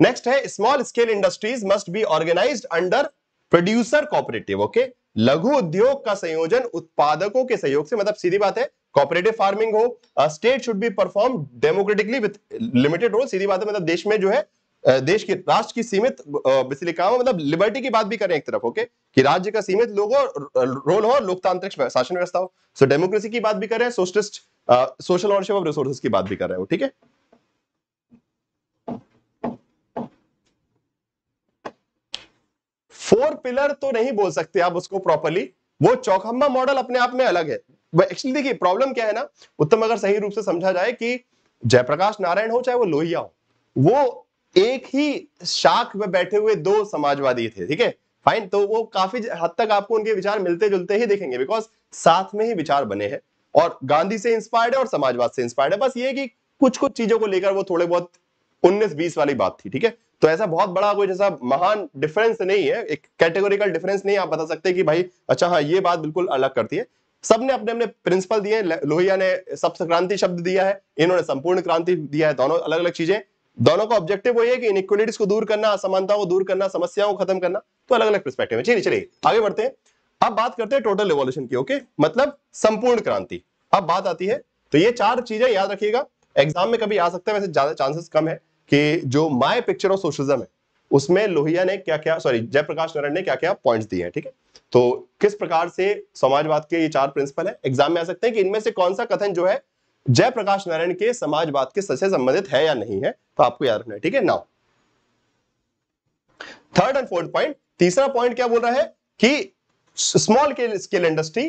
नेक्स्ट है small scale industries must be organized under producer cooperative okay लघु उद्योग का संयोजन उत्पादकों के सहयोग से मतलब सीधी बात है कॉपरेटिव फ़ार्मिंग हो state should be perform democratically with limited role सीधी बात है मतलब देश में जो है देश की, राष्ट्र की सीमित बेसिकली काम मतलब लिबर्टी की बात भी करें एक तरफ़, ओके? कि राज्य का सीमित लोग रोल हो लोकतांत्रिक शासन व्यवस्था हो सो डेमोक्रेसी की बात भी कर रहे हैं socialist social ownership of resources की बात भी कर रहे हो ठीक है? फोर पिलर तो नहीं बोल सकते आप उसको प्रॉपरली वो चौखंबा मॉडल अपने आप में अलग है। एक्चुअली देखिए प्रॉब्लम क्या है ना? उत्तम अगर सही रूप से समझा जाए कि जयप्रकाश नारायण हो चाहे वो लोहिया हो, वो एक ही शाख में बैठे हुए दो समाजवादी थे, ठीक है? फाइन तो वो काफ़ी हद तक आपको उनके विचार मिलते जुलते ही देखेंगे बिकॉज़ साथ में ही विचार बने हैं, और गांधी से इंस्पायर्ड है और समाजवाद से इंस्पायर्ड है। बस ये कि कुछ कुछ चीज़ों को लेकर वो थोड़े बहुत उन्नीस बीस वाली बात थी, ठीक है? तो ऐसा बहुत बड़ा कोई जैसा महान डिफरेंस नहीं है, एक कैटेगोरिकल डिफरेंस नहीं आप बता सकते कि भाई अच्छा हाँ ये बात बिल्कुल अलग करती है। सबने अपने अपने प्रिंसिपल दिए लोहिया ने सप्त क्रांति शब्द दिया है, इन्होंने संपूर्ण क्रांति दिया है, दोनों अलग अलग चीज़ें। दोनों का ऑब्जेक्टिव वही है कि इनइक्वलिटीज को दूर करना, असमानताओं को दूर करना, समस्याओं को खत्म करना तो अलग अलग परस्पेक्टिव है। चलिए चलिए, आगे बढ़ते हैं। अब बात करते हैं टोटल रिवॉल्यूशन की ओके मतलब संपूर्ण क्रांति। अब बात आती है तो ये चार चीज़ें याद रखिएगा। एग्ज़ाम में कभी आ सकता है, वैसे ज़्यादा चांसेस कम है कि जो माय पिक्चर ऑफ़ सोशलिज्म है, उसमें लोहिया ने क्या क्या सॉरी जयप्रकाश नारायण ने क्या क्या पॉइंट्स दिए हैं, ठीक है? तो किस प्रकार से समाजवाद के ये चार प्रिंसिपल है? एग्ज़ाम में आ सकते हैं कि इनमें से कौन सा कथन जो है जयप्रकाश नारायण के समाजवाद के सच से संबंधित है या नहीं है तो आपको याद रखना है, ठीक है? Now third and fourth point तीसरा पॉइंट क्या बोल रहा है कि स्मॉल स्केल इंडस्ट्री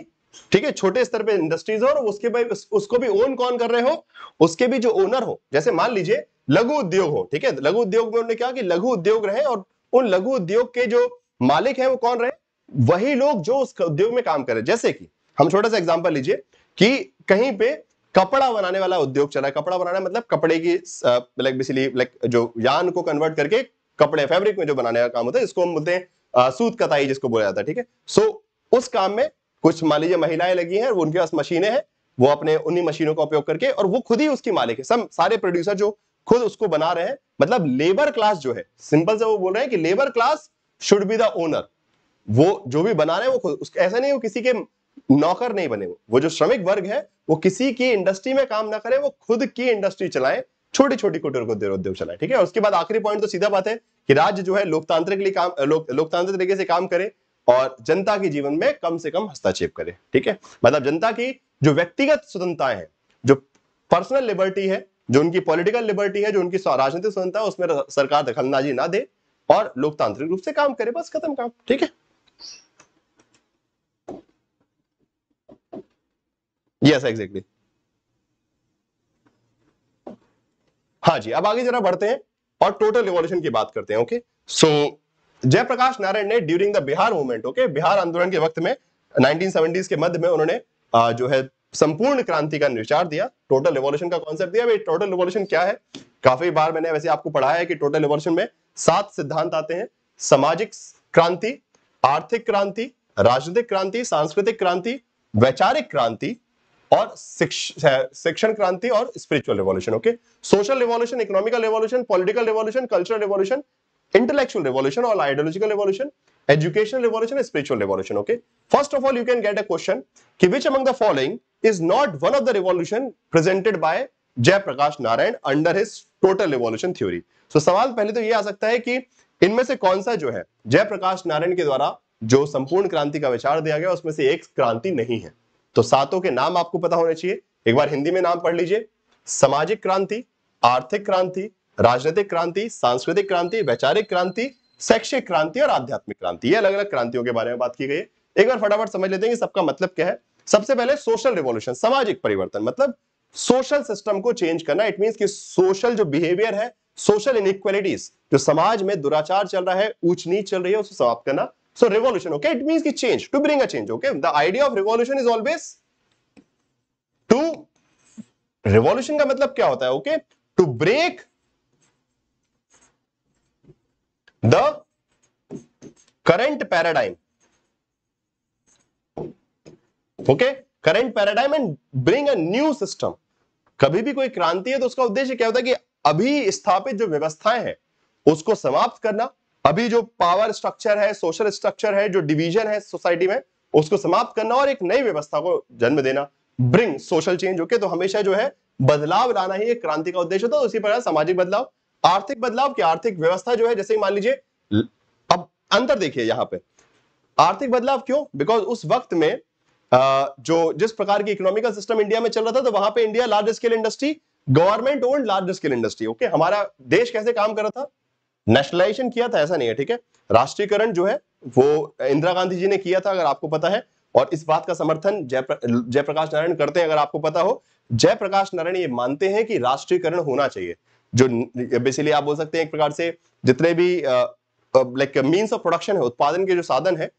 ठीक है, छोटे स्तर पे इंडस्ट्रीज़ हो और उसके भाई उसको भी ओन कौन कर रहे हो? उसके भी जो ओनर हो, जैसे मान लीजिए लघु उद्योग हो, ठीक है? लघु उद्योग में उन्होंने कहा कि लघु उद्योग रहे और उन लघु उद्योग के जो मालिक है वो कौन रहे? वही लोग जो उस उद्योग में काम करे जैसे कि, हम छोटा सा एग्ज़ाम्पल लीजिए कि कहीं पे कपड़ा बनाने वाला उद्योग चला। है कपड़ा बनाना मतलब कपड़े की लाइक बेसिकली लाइक जो यान को कन्वर्ट करके कपड़े फैब्रिक में जो बनाने का काम होता है, इसको हम बोलते हैं सूत कताई जिसको बोला जाता है, ठीक है? सो उस काम में कुछ मान लीजिए महिलाएँ लगी हैं, उनके पास मशीनें हैं, वो अपने उन्हीं मशीनों का उपयोग करके और वो खुद ही उसकी मालिक है। सब सारे प्रोड्यूसर जो खुद उसको बना रहे हैं मतलब लेबर क्लास जो है सिंपल से वो बोल रहे हैं कि labour class should be the owner वो जो भी बना रहे हैं, वो खुद ऐसा नहीं वो किसी के नौकर नहीं बने वो। वो जो श्रमिक वर्ग है, वो किसी की इंडस्ट्री में काम ना करे, वो खुद की इंडस्ट्री चलाए छोटी छोटी कुटीर उद्योग चलाए, ठीक है? उसके बाद आखिरी पॉइंट तो सीधा बात है कि राज्य जो है लोकतांत्रिक लिए काम लोकतांत्रिक तरीके से काम करे और जनता के जीवन में कम से कम हस्तक्षेप करे, ठीक है? मतलब जनता की जो व्यक्तिगत स्वतंत्रताएँ हैं, जो पर्सनल लिबर्टी है, जो उनकी पॉलिटिकल लिबर्टी है, जो उनकी राजनीतिक स्वतंत्रता है, उसमें सरकार दखलंदाजी ना दे और लोकतांत्रिक रूप से काम करे, बस खत्म काम, ठीक है? यस एग्जैक्टली हाँ जी, अब आगे जरा बढ़ते हैं और टोटल रिवॉल्यूशन की बात करते हैं ओके सो जयप्रकाश नारायण ने during the Bihar movement okay Bihar आंदोलन के वक्त में 1970s के मध्य में उन्होंने जो है, संपूर्ण क्रांति का विचार दिया। टोटल रिवॉल्यूशन का कॉन्सेप्ट दिया। भाई टोटल रिवॉल्यूशन क्या है? काफ़ी बार मैंने वैसे आपको पढ़ाया है कि टोटल रिवॉल्यूशन में सात सिद्धांत आते हैं। सामाजिक क्रांति, आर्थिक क्रांति, राजनीतिक क्रांति, सांस्कृतिक क्रांति, वैचारिक क्रांति और शिक्षण क्रांति और spiritual revolution okay social revolution economical revolution political revolution cultural revolution intellectual revolution और ideological revolution educational revolution and spiritual revolution, okay? First of all, you can get a question ki which among the following is not one of the revolution presented by Jay Narayan under his total revolution theory so सवाल पहले तो ये आ सकता है कि इनमें से कौन सा जो है जयप्रकाश नारायण के द्वारा जो संपूर्ण क्रांति का विचार दिया गया, उसमें से एक क्रांति नहीं है। तो सातों के नाम आपको पता होने चाहिए। एक बार हिंदी में नाम पढ़ लीजिए। सामाजिक क्रांति, आर्थिक क्रांति, राजनीतिक क्रांति, सांस्कृतिक क्रांति, वैचारिक क्रांति, शैक्षिक क्रांति और आध्यात्मिक क्रांति। ये अलग अलग क्रांतियों के बारे में बात की गई है। एक बार फटाफट समझ लेते हैं कि सबका मतलब क्या है। सबसे पहले सोशल रिवॉल्यूशन, सामाजिक परिवर्तन। मतलब सोशल सिस्टम को चेंज करना, इट मीन कि सोशल जो बिहेवियर है, सोशल इनइक्वालिटीज, जो समाज में दुराचार चल रहा है, ऊंच नीच चल रही है उसको समाप्त करना। So revolution okay it mean की change to bring a change okay the idea of revolution is always to revolution का मतलब क्या होता है okay to break the current paradigm okay current paradigm and bring a new system कभी भी कोई क्रांति है तो उसका उद्देश्य क्या होता है कि अभी स्थापित जो व्यवस्थाएँ हैं, उसको समाप्त करना अभी जो पावर स्ट्रक्चर है सोशल स्ट्रक्चर है, जो डिवीज़न है सोसाइटी में, उसको समाप्त करना और एक नई व्यवस्था को जन्म देना। ब्रिंग सोशल चेंज ओके तो हमेशा जो है, बदलाव लाना ही एक क्रांति का उद्देश्य होता है उसी प्रकार सामाजिक बदलाव। आर्थिक बदलाव की आर्थिक व्यवस्था जो है, जैसे मान लीजिए, अब अंतर देखिए यहाँ पे। आर्थिक बदलाव क्यों? बिकॉज़ उस वक्त में जो जिस प्रकार की इकोनॉमिकल सिस्टम इंडिया में चल रहा था तो वहाँ पे India large scale industry government owned large scale industry okay हमारा देश कैसे काम कर रहा था? नेशनलाइजेशन किया था, ऐसा नहीं है, ठीक है? राष्ट्रीयकरण जो है, वो इंदिरा गांधी जी ने किया था, अगर आपको पता है, और इस बात का समर्थन जय जयप्रकाश नारायण करते हैं, अगर आपको पता हो। जयप्रकाश नारायण ये मानते हैं कि राष्ट्रीयकरण होना चाहिए। जो बेसिकली आप बोल सकते हैं एक प्रकार से, जितने भी लाइक मीन्स ऑफ़ प्रोडक्शन है, उत्पादन के जो साधन है,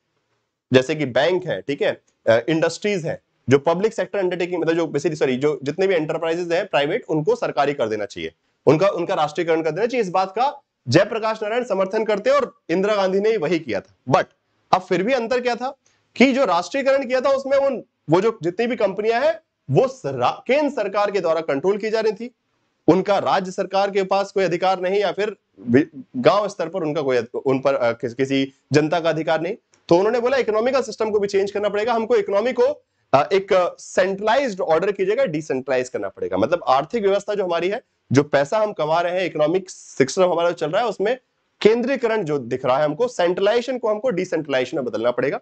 जैसे कि बैंक है, ठीक है? इंडस्ट्रीज़ है, जो पब्लिक सेक्टर अंडरटेकिंग मतलब जो बेसिकली सॉरी जो जितने भी एंटरप्राइजेस हैं प्राइवेट उनको सरकारी कर देना चाहिए। उनका उनका राष्ट्रीयकरण कर देना चाहिए। इस बात का जयप्रकाश नारायण समर्थन करते और इंदिरा गांधी ने वही किया था। बट अब फिर भी अंतर क्या था कि जो राष्ट्रीयकरण किया था उसमें उन वो जो जितनी भी कंपनियाँ हैं वो केंद्र सरकार के द्वारा कंट्रोल की जा रही थी। उनका राज्य सरकार के पास कोई अधिकार नहीं या फिर गाँव स्तर पर उनका कोई उन पर किस, किसी जनता का अधिकार नहीं। तो उन्होंने बोला इकोनॉमिकल सिस्टम को भी चेंज करना पड़ेगा। हमको इकोनॉमी को एक सेंट्रलाइज्ड ऑर्डर की जगह डिसेंट्रलाइज करना पड़ेगा। मतलब आर्थिक व्यवस्था जो हमारी है जो पैसा हम कमा रहे हैं इकोनॉमिक सिस्टम हमारा चल रहा है, उसमें केंद्रीकरण जो दिख रहा है हमको सेंट्रलाइजेशन को हमको डिसेंट्रलाइजेशन में बदलना पड़ेगा।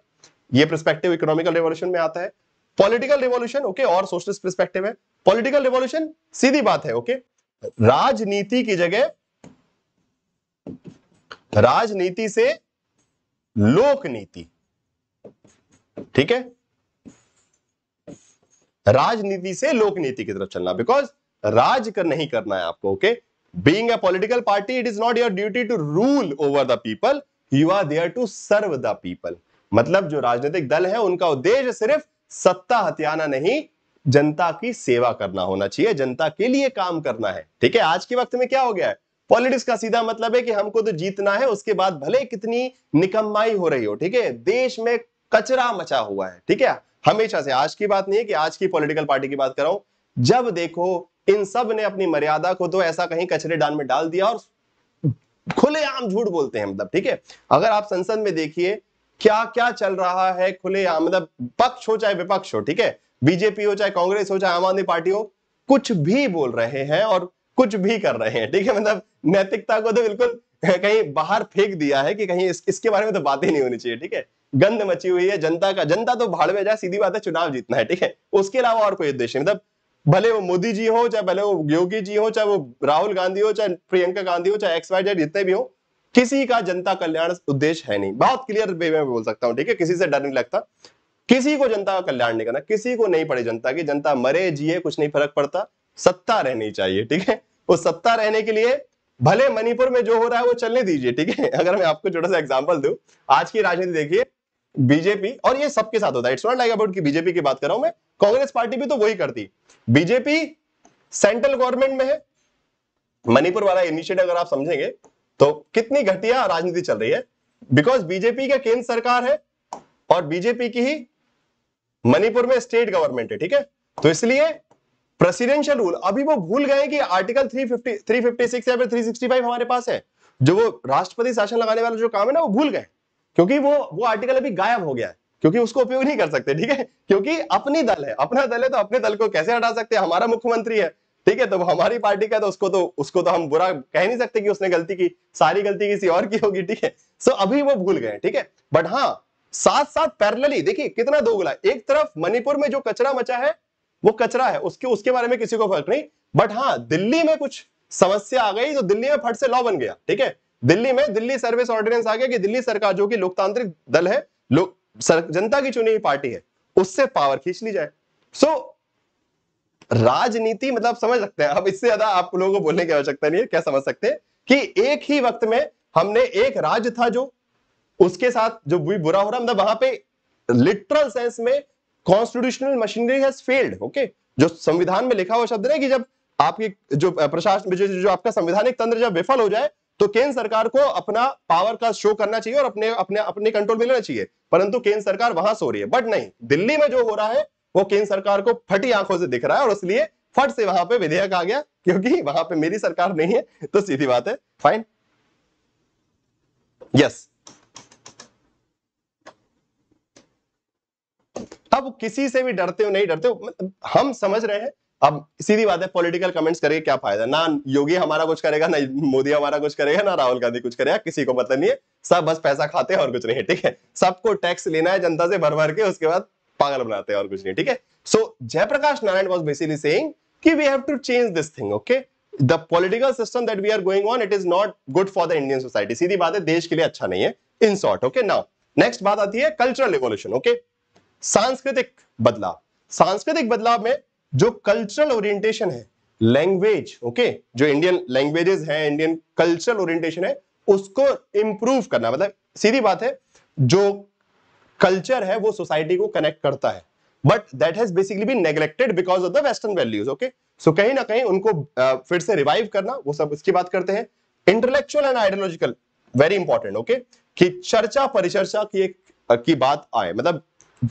ये परस्पेक्टिव इकोनॉमिकल रिवॉल्यूशन में आता है। पॉलिटिकल रिवॉल्यूशन ओके और सोशलिस्ट परस्पेक्टिव है। पॉलिटिकल रिवॉल्यूशन सीधी बात है ओके राजनीति की जगह राजनीति से लोकनीति, ठीक है? राजनीति से लोकनीति की तरफ़ चलना बिकॉज़ राज कर नहीं करना है आपको okay being a political party it is not your duty to rule over the people you are there to serve the people मतलब जो राजनीतिक दल है, उनका उद्देश्य सिर्फ़ सत्ता हथियाना नहीं, जनता की सेवा करना होना चाहिए, जनता के लिए काम करना है, ठीक है? आज के वक्त में क्या हो गया है? पॉलिटिक्स का सीधा मतलब है कि हमको तो जीतना है, उसके बाद भले कितनी निकम्माई हो रही हो, ठीक है? देश में कचरा मचा हुआ है, ठीक है? हमेशा से, आज की बात नहीं है कि आज की पॉलिटिकल पार्टी की बात कर रहा हूँ। जब देखो इन सबने अपनी मर्यादा को तो ऐसा कहीं कचरे डाल में डाल दिया और खुलेआम झूठ बोलते हैं मतलब ठीक है? अगर आप संसद में देखिए क्या क्या चल रहा है खुलेआम मतलब पक्ष हो चाहे विपक्ष हो ठीक है? बीजेपी हो चाहे कांग्रेस हो चाहे आम आदमी पार्टी हो कुछ भी बोल रहे हैं और कुछ भी कर रहे हैं ठीक है? मतलब नैतिकता को तो बिल्कुल कहीं बाहर फेंक दिया है कि कहीं इस, इसके बारे में तो बात ही नहीं होनी चाहिए ठीक है? गंद मची हुई है जनता का जनता तो भाड़ में जाए सीधी बात है चुनाव जीतना है ठीक है? उसके अलावा और कोई उद्देश्य मतलब भले वो मोदी जी हो, चाहे भले वो योगी जी हो, चाहे वो राहुल गांधी हो, चाहे प्रियंका गांधी हो, चाहे एक्स जेड जितने भी हो, किसी का जनता कल्याण उद्देश्य है नहीं। बहुत क्लियर वे में बोल सकता हूँ, ठीक है? किसी से डर नहीं लगता। किसी को जनता का कल्याण नहीं करना, किसी को नहीं पड़े जनता की। जनता मरे, जिए, कुछ नहीं फ़र्क पड़ता। सत्ता रहनी चाहिए, ठीक है? वो सत्ता रहने के लिए भले मणिपुर में जो हो रहा है, वो चलने दीजिए, ठीक है? <laughs> अगर मैं आपको छोटा सा एग्ज़ाम्पल दू, आज की राजनीति देखिए बीजेपी और ये सबके साथ होता है। इट्स नॉट लाइक अबाउट की बीजेपी की बात कर रहा हूँ मैं। कांग्रेस पार्टी भी तो वही करती। बीजेपी सेंट्रल गवर्नमेंट में है। मणिपुर वाला इनिशिएटिव अगर आप समझेंगे तो कितनी घटिया राजनीति चल रही है। बिकॉज़ बीजेपी का केंद्र सरकार है और बीजेपी की ही मणिपुर में स्टेट गवर्नमेंट है, ठीक है? तो इसलिए प्रेसिडेंशियल रूल अभी वो भूल गए कि आर्टिकल 350 356 या फिर 365 हमारे पास है। जो वो राष्ट्रपति शासन लगाने वाला जो काम है ना, वो भूल गए। क्योंकि वो वो आर्टिकल अभी गायब हो गया है, क्योंकि उसको उपयोग नहीं कर सकते, ठीक है? क्योंकि अपनी दल है, अपना दल है तो अपने दल को कैसे हटा सकते हैं? हमारा मुख्यमंत्री है, ठीक है? तो हमारी पार्टी का तो उसको तो उसको तो हम बुरा कह नहीं सकते कि उसने गलती की, सारी गलती किसी और की होगी, ठीक है? सो अभी वो भूल गए ठीक है? बट हाँ साथ साथ पैरेलली देखिए, कितना दोगुला एक तरफ़ मणिपुर में जो कचरा मचा है, वो कचरा है, उसके उसके बारे में किसी को फ़र्क नहीं। बट हाँ दिल्ली में कुछ समस्या आ गई तो दिल्ली में फट से लॉ बन गया, ठीक है? दिल्ली में दिल्ली सर्विस ऑर्डिनेंस आ गया कि दिल्ली सरकार जो कि लोकतांत्रिक दल है लोक जनता की चुनी हुई पार्टी है उससे पावर खींच ली जाए। सो so, राजनीति मतलब समझ सकते हैं अब इससे ज़्यादा आप लोगों को बोलने की आवश्यकता नहीं है क्या समझ सकते हैं? कि एक ही वक्त में हमने एक राज्य था जो उसके साथ जो भी बुरा हो रहा मतलब वहाँ पे लिटरल सेंस में constitutional machinery has failed okay जो संविधान में लिखा हुआ शब्द है कि जब आपकी जो प्रशासन जो, जो आपका संवैधानिक तंत्र जब विफल हो जाए तो केंद्र सरकार को अपना पावर का शो करना चाहिए और अपने अपने अपने कंट्रोल में लेना चाहिए। परंतु केंद्र सरकार वहाँ सो रही है। बट नहीं, दिल्ली में जो हो रहा है, वो केंद्र सरकार को फटी आँखों से दिख रहा है और इसलिए फट से वहाँ पे विधेयक आ गया, क्योंकि वहाँ पे मेरी सरकार नहीं है तो सीधी बात है। फाइन यस अब किसी से भी डरते हो, नहीं डरते हो, हम समझ रहे हैं अब सीधी बात है पॉलिटिकल कमेंट्स करके क्या फ़ायदा? ना योगी हमारा कुछ करेगा, ना मोदी हमारा कुछ करेगा, ना राहुल गांधी कुछ करेगा, किसी को मतलब नहीं है। सब बस पैसा खाते हैं और कुछ नहीं है ठीक है? सबको टैक्स लेना है, जनता से भर भर के, उसके बाद पागल बनाते हैं और कुछ नहीं, ठीक है? So Jayaprakash Narayan was basically saying कि we have to change this thing okay the political system that we are going on it is not good for the Indian society सीधी बात है, देश के लिए अच्छा नहीं है in short okay now next बात आती है कल्चरल रिवोल्यूशन ओके सांस्कृतिक बदलाव। सांस्कृतिक बदलाव में जो कल्चरल ओरिएंटेशन है लैंग्वेज ओके okay? जो इंडियन लैंग्वेजेस है इंडियन कल्चरल ओरिएंटेशन है उसको इंप्रूव करना। मतलब सीधी बात है जो कल्चर है वो सोसाइटी को कनेक्ट करता है। But that has basically been neglected because of the western values okay so कहीं ना कहीं उनको uh, फिर से रिवाइव करना वो सब इसकी बात करते हैं। Intellectual and ideological very important okay कि चर्चा परिचर्चा की एक की बात आए। मतलब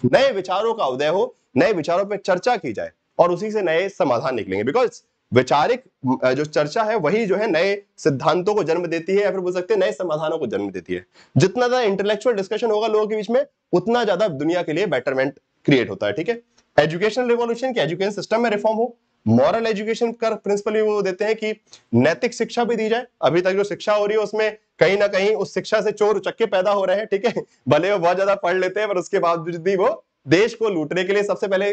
नए विचारों का उदय हो नए विचारों पर चर्चा की जाए। और उसी से नए समाधान निकलेंगे। बिकॉज़ वैचारिक जो चर्चा है, वही जो है नए सिद्धांतों को जन्म देती है या फिर बोल सकते हैं नए समाधानों को जन्म देती है। जितना ज़्यादा इंटेलेक्चुअल डिस्कशन होगा लोगों के बीच में, उतना ज़्यादा दुनिया के लिए बेटरमेंट क्रिएट होता है, ठीक है? एजुकेशन रिवोल्यूशन की एजुकेशन सिस्टम में रिफॉर्म हो मॉरल एजुकेशन का प्रिंसिपल वो देते हैं कि नैतिक शिक्षा भी दी जाए। अभी तक जो शिक्षा हो रही है, उसमें कहीं ना कहीं उस शिक्षा से चोर चक्के पैदा हो रहे हैं, ठीक है? <laughs> भले वो बहुत ज़्यादा पढ़ लेते हैं, पर उसके बावजूद भी वो देश को लूटने के लिए सबसे पहले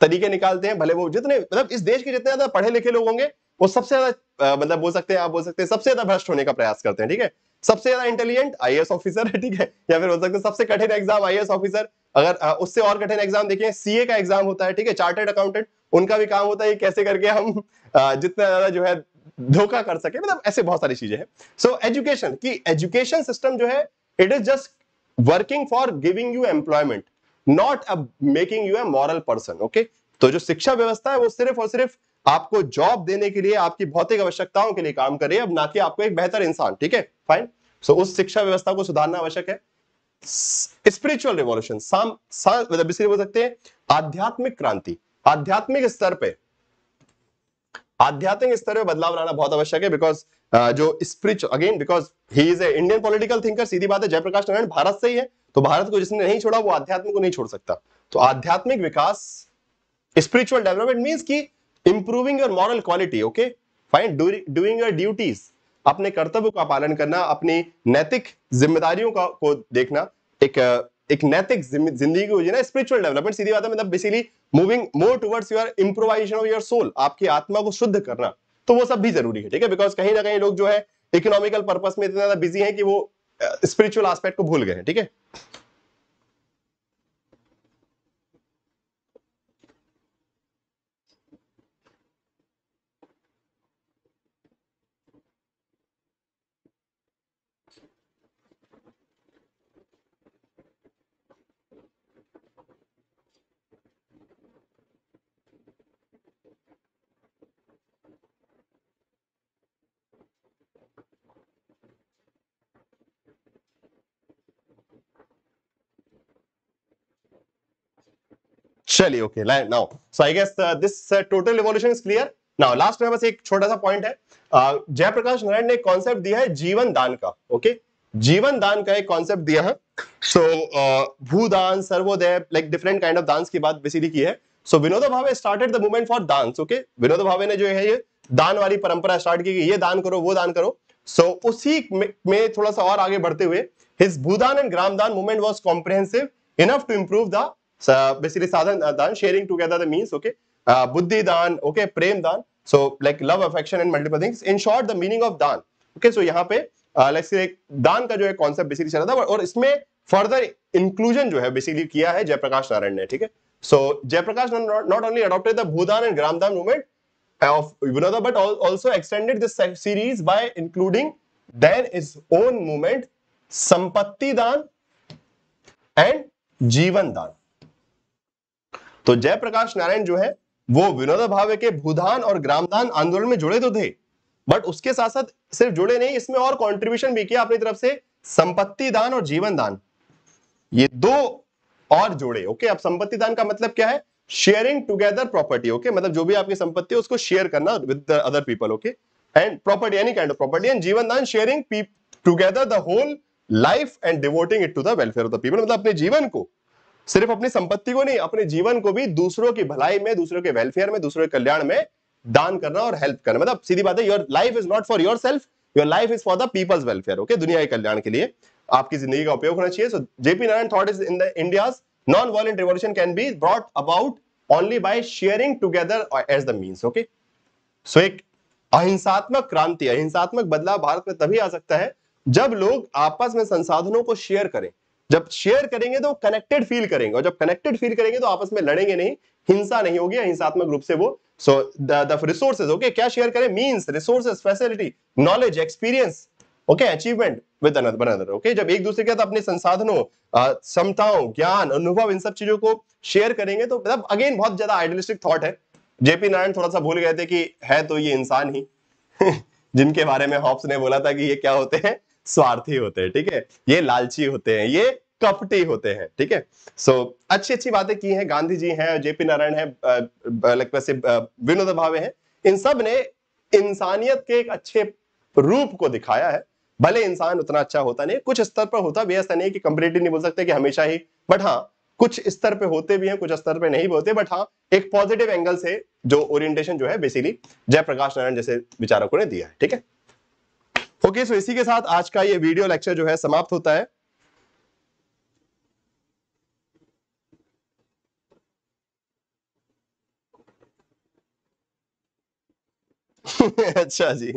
तरीके निकालते हैं, भले वो जितने मतलब इस देश के जितने ज़्यादा पढ़े लिखे लोग होंगे, वो सबसे ज़्यादा मतलब बोल सकते हैं, आप बोल सकते हैं, सबसे ज़्यादा भ्रष्ट होने का प्रयास करते हैं, ठीक है? सबसे ज़्यादा इंटेलिजेंट आई ऑफिसर है, ठीक है? या फिर बोल सकते हैं सबसे कठिन एग्ज़ाम आईएएस ऑफिसर अगर उससे और कठिन एग्ज़ाम देखिए सीए का एग्ज़ाम होता है, ठीक है? चार्टेड अकाउंटेंट उनका भी काम होता है कैसे करके हम जितना ज़्यादा जो है धोखा कर सके मतलब ऐसे बहुत सारी चीज़ें हैं। सो एजुकेशन की एजुकेशन सिस्टम जो है it is just working for giving you employment not making you a moral person okay तो जो शिक्षा व्यवस्था है, वो सिर्फ़ और सिर्फ़ आपको जॉब देने के लिए, आपकी भौतिक आवश्यकताओं के लिए काम करे अब ना कि आपको एक बेहतर इंसान, ठीक है? फाइन सो उस शिक्षा व्यवस्था को सुधारना आवश्यक है। स्पिरिचुअल रिवॉल्यूशन मतलब बोल सकते हैं, आध्यात्मिक क्रांति, आध्यात्मिक स्तर पे, आध्यात्मिक स्तर पे बदलाव लाना बहुत आवश्यक है बिकॉज़ जो spiritual again because he is a Indian political thinker सीधी बात है, जयप्रकाश नारायण भारत से ही है तो भारत को जिसने नहीं छोड़ा, वो आध्यात्म को नहीं छोड़ सकता। तो आध्यात्मिक विकास स्पिरिचुअल डेवलपमेंट मीन्स की improving your moral quality okay fine doing your duties अपने कर्तव्य का पालन करना, अपनी नैतिक जिम्मेदारियों का, को देखना, एक एक नैतिक ज़िंदगी को जीना स्पिरिचुअल डेवलपमेंट सीधी बात है मतलब basically moving more towards your improvisation of your soul आपकी आत्मा को शुद्ध करना। तो वो सब भी ज़रूरी है, ठीक है? बिकॉज़ कहीं ना कहीं लोग जो है इकोनॉमिकल पर्पज में इतना ज़्यादा बिज़ी है कि वो स्पिरिचुअल आस्पेक्ट को भूल गए हैं, ठीक है? चलिए okay now so I guess this total revolution is clear now last में बस एक छोटा सा पॉइंट है। Uh, जयप्रकाश नारायण ने एक कॉन्सेप्ट दिया है जीवन दान का ओके okay? जीवन दान का एक कॉन्सेप्ट दिया है। So so, uh, Bhoodan Sarvodaya like different kind of dance की बात बेसिकली की है। So Vinod Bhave started the movement for dance okay Vinod Bhave ने जो है ये दान वाली परंपरा स्टार्ट की ये दान करो वो दान करो। सो so, उसी में, थोड़ा सा और आगे बढ़ते हुए his Bhoodan and Gramdan movement was comprehensive enough to improve the basically sadhan daan sharing together the means okay buddhi daan okay prem daan so like love affection and multiple things in short the meaning of daan okay so यहाँ पे let's दान का जो है concept basically चला था और इसमें फर्दर इंक्लूजन जो है बेसिकली किया है जयप्रकाश नारायण ने ठीक है? So Jayaprakash not only adopted the Bhoodan and Gramdan movement of Vinoda, but also extended this series by including then his own movement, Sampatti Dan and जीवन दान तो जयप्रकाश नारायण जो है, वो विनोद भावे के भूदान और ग्रामदान आंदोलन में जुड़े तो थे, बट उसके साथ साथ सिर्फ़ जुड़े नहीं, इसमें और कंट्रीब्यूशन भी किया अपनी तरफ़ से, संपत्ति दान और जीवन दान। ये दो और जोड़े ओके अब संपत्ति दान का मतलब क्या है? शेयरिंग टुगेदर प्रॉपर्टी ओके मतलब जो भी आपकी संपत्ति है, उसको शेयर करना with other people okay and property any kind of property and jeevan daan sharing together the whole life and devoting it to the welfare of the people मतलब अपने जीवन को। सिर्फ़ अपनी संपत्ति को नहीं, अपने जीवन को भी दूसरों की भलाई में, दूसरों के वेलफेयर में, दूसरों के कल्याण में दान करना और हेल्प करना। मतलब सीधी बात है your life is not for your self your life is for the people's welfare okay दुनिया के कल्याण के लिए आपकी ज़िंदगी का उपयोग होना चाहिए। So JP Narayan thought is in the India's non-violent revolution can be brought about only by sharing together as the means okay so एक अहिंसात्मक क्रांति, अहिंसात्मक बदलाव भारत में तभी आ सकता है जब लोग आपस में संसाधनों को शेयर करें। जब शेयर करेंगे तो कनेक्टेड फील करेंगे और जब कनेक्टेड फील करेंगे तो आपस में लड़ेंगे नहीं, हिंसा नहीं होगी हिंसात्मक रूप से वो सो रिसोर्सेज ओके क्या शेयर करें? Means resources facility knowledge experience okay achievement with another okay जब एक दूसरे के साथ अपने संसाधनों क्षमताओं, ज्ञान, अनुभव, इन सब चीज़ों को शेयर करेंगे तो मतलब अगेन बहुत ज़्यादा आइडियलिस्टिक थॉट है। जेपी नारायण थोड़ा सा भूल गए थे कि है तो ये इंसान ही। <laughs> जिनके बारे में हॉप्स ने बोला था कि ये क्या होते हैं? स्वार्थी होते हैं ठीक है? ये लालची होते हैं ये कपटी होते हैं ठीक है? सो so, अच्छी अच्छी बातें की हैं गांधी जी हैं जेपी नारायण है वैसे विनोद भावे हैं इन सबने इंसानियत के एक अच्छे रूप को दिखाया है। भले इंसान उतना अच्छा होता नहीं कुछ स्तर पर होता भी ऐसा नहीं कि कंप्लीटली नहीं बोल सकते कि हमेशा ही बट हाँ कुछ स्तर पे होते भी हैं कुछ स्तर पे नहीं होते बट हाँ एक पॉजिटिव एंगल से जो ओरिएंटेशन जो है बेसिकली जयप्रकाश नारायण जैसे विचारकों ने दिया है ठीक है? ओके सो इसी के साथ आज का ये वीडियो लेक्चर जो है समाप्त होता है। <laughs> अच्छा जी,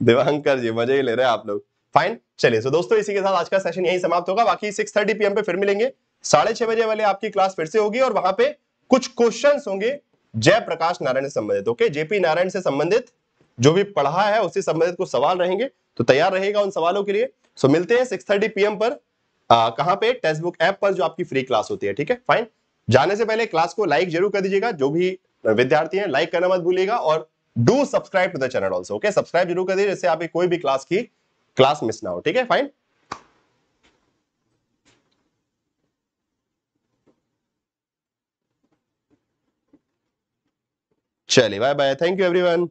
दिवांकर जी, मज़े ही ले रहे हैं आप लोग। फाइन चलिए सो दोस्तों, इसी के साथ आज का सेशन यही समाप्त होगा। बाकी सिक्स थर्टी पीएम पे फिर मिलेंगे। साढ़े छह बजे वाले आपकी क्लास फिर से होगी और वहाँ पे कुछ क्वेश्चन होंगे जयप्रकाश नारायण से संबंधित ओके जेपी नारायण से संबंधित, जो भी पढ़ा है उससे संबंधित कुछ सवाल रहेंगे। तो तैयार रहेगा उन सवालों के लिए। सो मिलते हैं सिक्स थर्टी पीएम पर। कहाँ पे? टेक्स्ट बुक ऐप पर जो आपकी फ्री क्लास होती है, ठीक है? फाइन जाने से पहले क्लास को लाइक ज़रूर कर दीजिएगा। जो भी विद्यार्थी हैं लाइक करना मत भूलिएगा और do subscribe to the channel also okay subscribe ज़रूर कर दीजिए, जिससे आपकी कोई भी क्लास की क्लास मिस ना हो, ठीक है? फाइन चलिए bye bye thank you everyone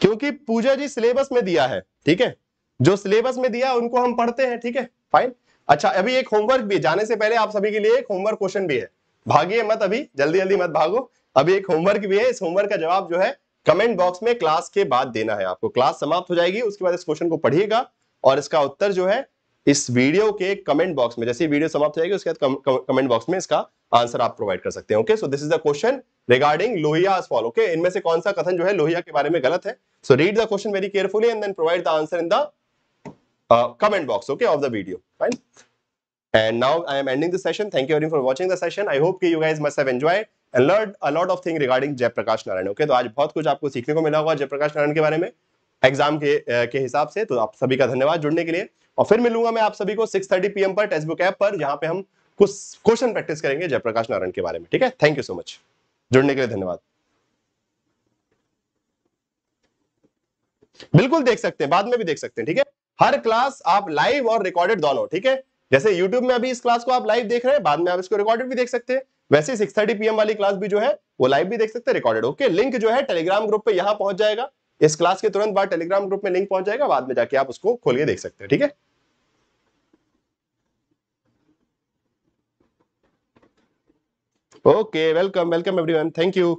क्योंकि पूजा जी सिलेबस में दिया है, ठीक है? जो सिलेबस में दिया, उनको हम पढ़ते हैं, ठीक है? फाइन अच्छा अभी एक होमवर्क भी जाने से पहले आप सभी के लिए एक होमवर्क क्वेश्चन भी है। भागिए मत अभी, जल्दी जल्दी मत भागो। अभी एक होमवर्क भी है, इस होमवर्क का जवाब जो है कमेंट बॉक्स में क्लास के बाद देना है आपको। क्लास समाप्त हो जाएगी, उसके बाद इस क्वेश्चन को पढ़िएगा, और इसका उत्तर जो है, इस वीडियो के कमेंट बॉक्स में, जैसे वीडियो समाप्त हो जाएगी, उसके बाद कमेंट बॉक्स में इसका आंसर आप प्रोवाइड कर सकते हैं okay so this is the question regarding Lohia fall okay इनमें से कौन सा कथन जो है लोहिया के बारे में गलत है? So read the question very carefully and then provide the answer in the comment box okay of the video And now I am ending the session. Thank you everyone for watching the session. I hope you guys must have enjoyed and learned a lot of things regarding Jayaprakash Narayan okay तो आज बहुत कुछ आपको सीखने को मिला होगा जयप्रकाश नारायण के बारे में एग्ज़ाम के के हिसाब से। तो आप सभी का धन्यवाद जुड़ने के लिए। और फिर मिलूँगा मैं आप सभी को 6:30 पीएम पर टेक्स्ट बुक ऐप पर, जहाँ पे हम कुछ क्वेश्चन प्रैक्टिस करेंगे जयप्रकाश नारायण के बारे में, ठीक है? थैंक यू सो मच जुड़ने के लिए धन्यवाद। बिल्कुल देख सकते हैं, बाद में भी देख सकते हैं, ठीक है? हर क्लास आप लाइव और रिकॉर्डेड दोनों, ठीक है? जैसे यूट्यूब में अभी इस क्लास को आप लाइव देख रहे हैं, बाद में आप इसको रिकॉर्डेड भी देख सकते हैं। वैसे सिक्स थर्टी पीएम वाली क्लास भी जो है, वो लाइव भी देख सकते हैं रिकॉर्डेड ओके लिंक जो है टेलीग्राम ग्रुप पे यहाँ पहुँच जाएगा। इस क्लास के तुरंत बाद टेलीग्राम ग्रुप में लिंक पहुँच जाएगा, बाद में जाके आप उसको खोल के देख सकते हैं, ठीक है? Okay welcome welcome everyone thank you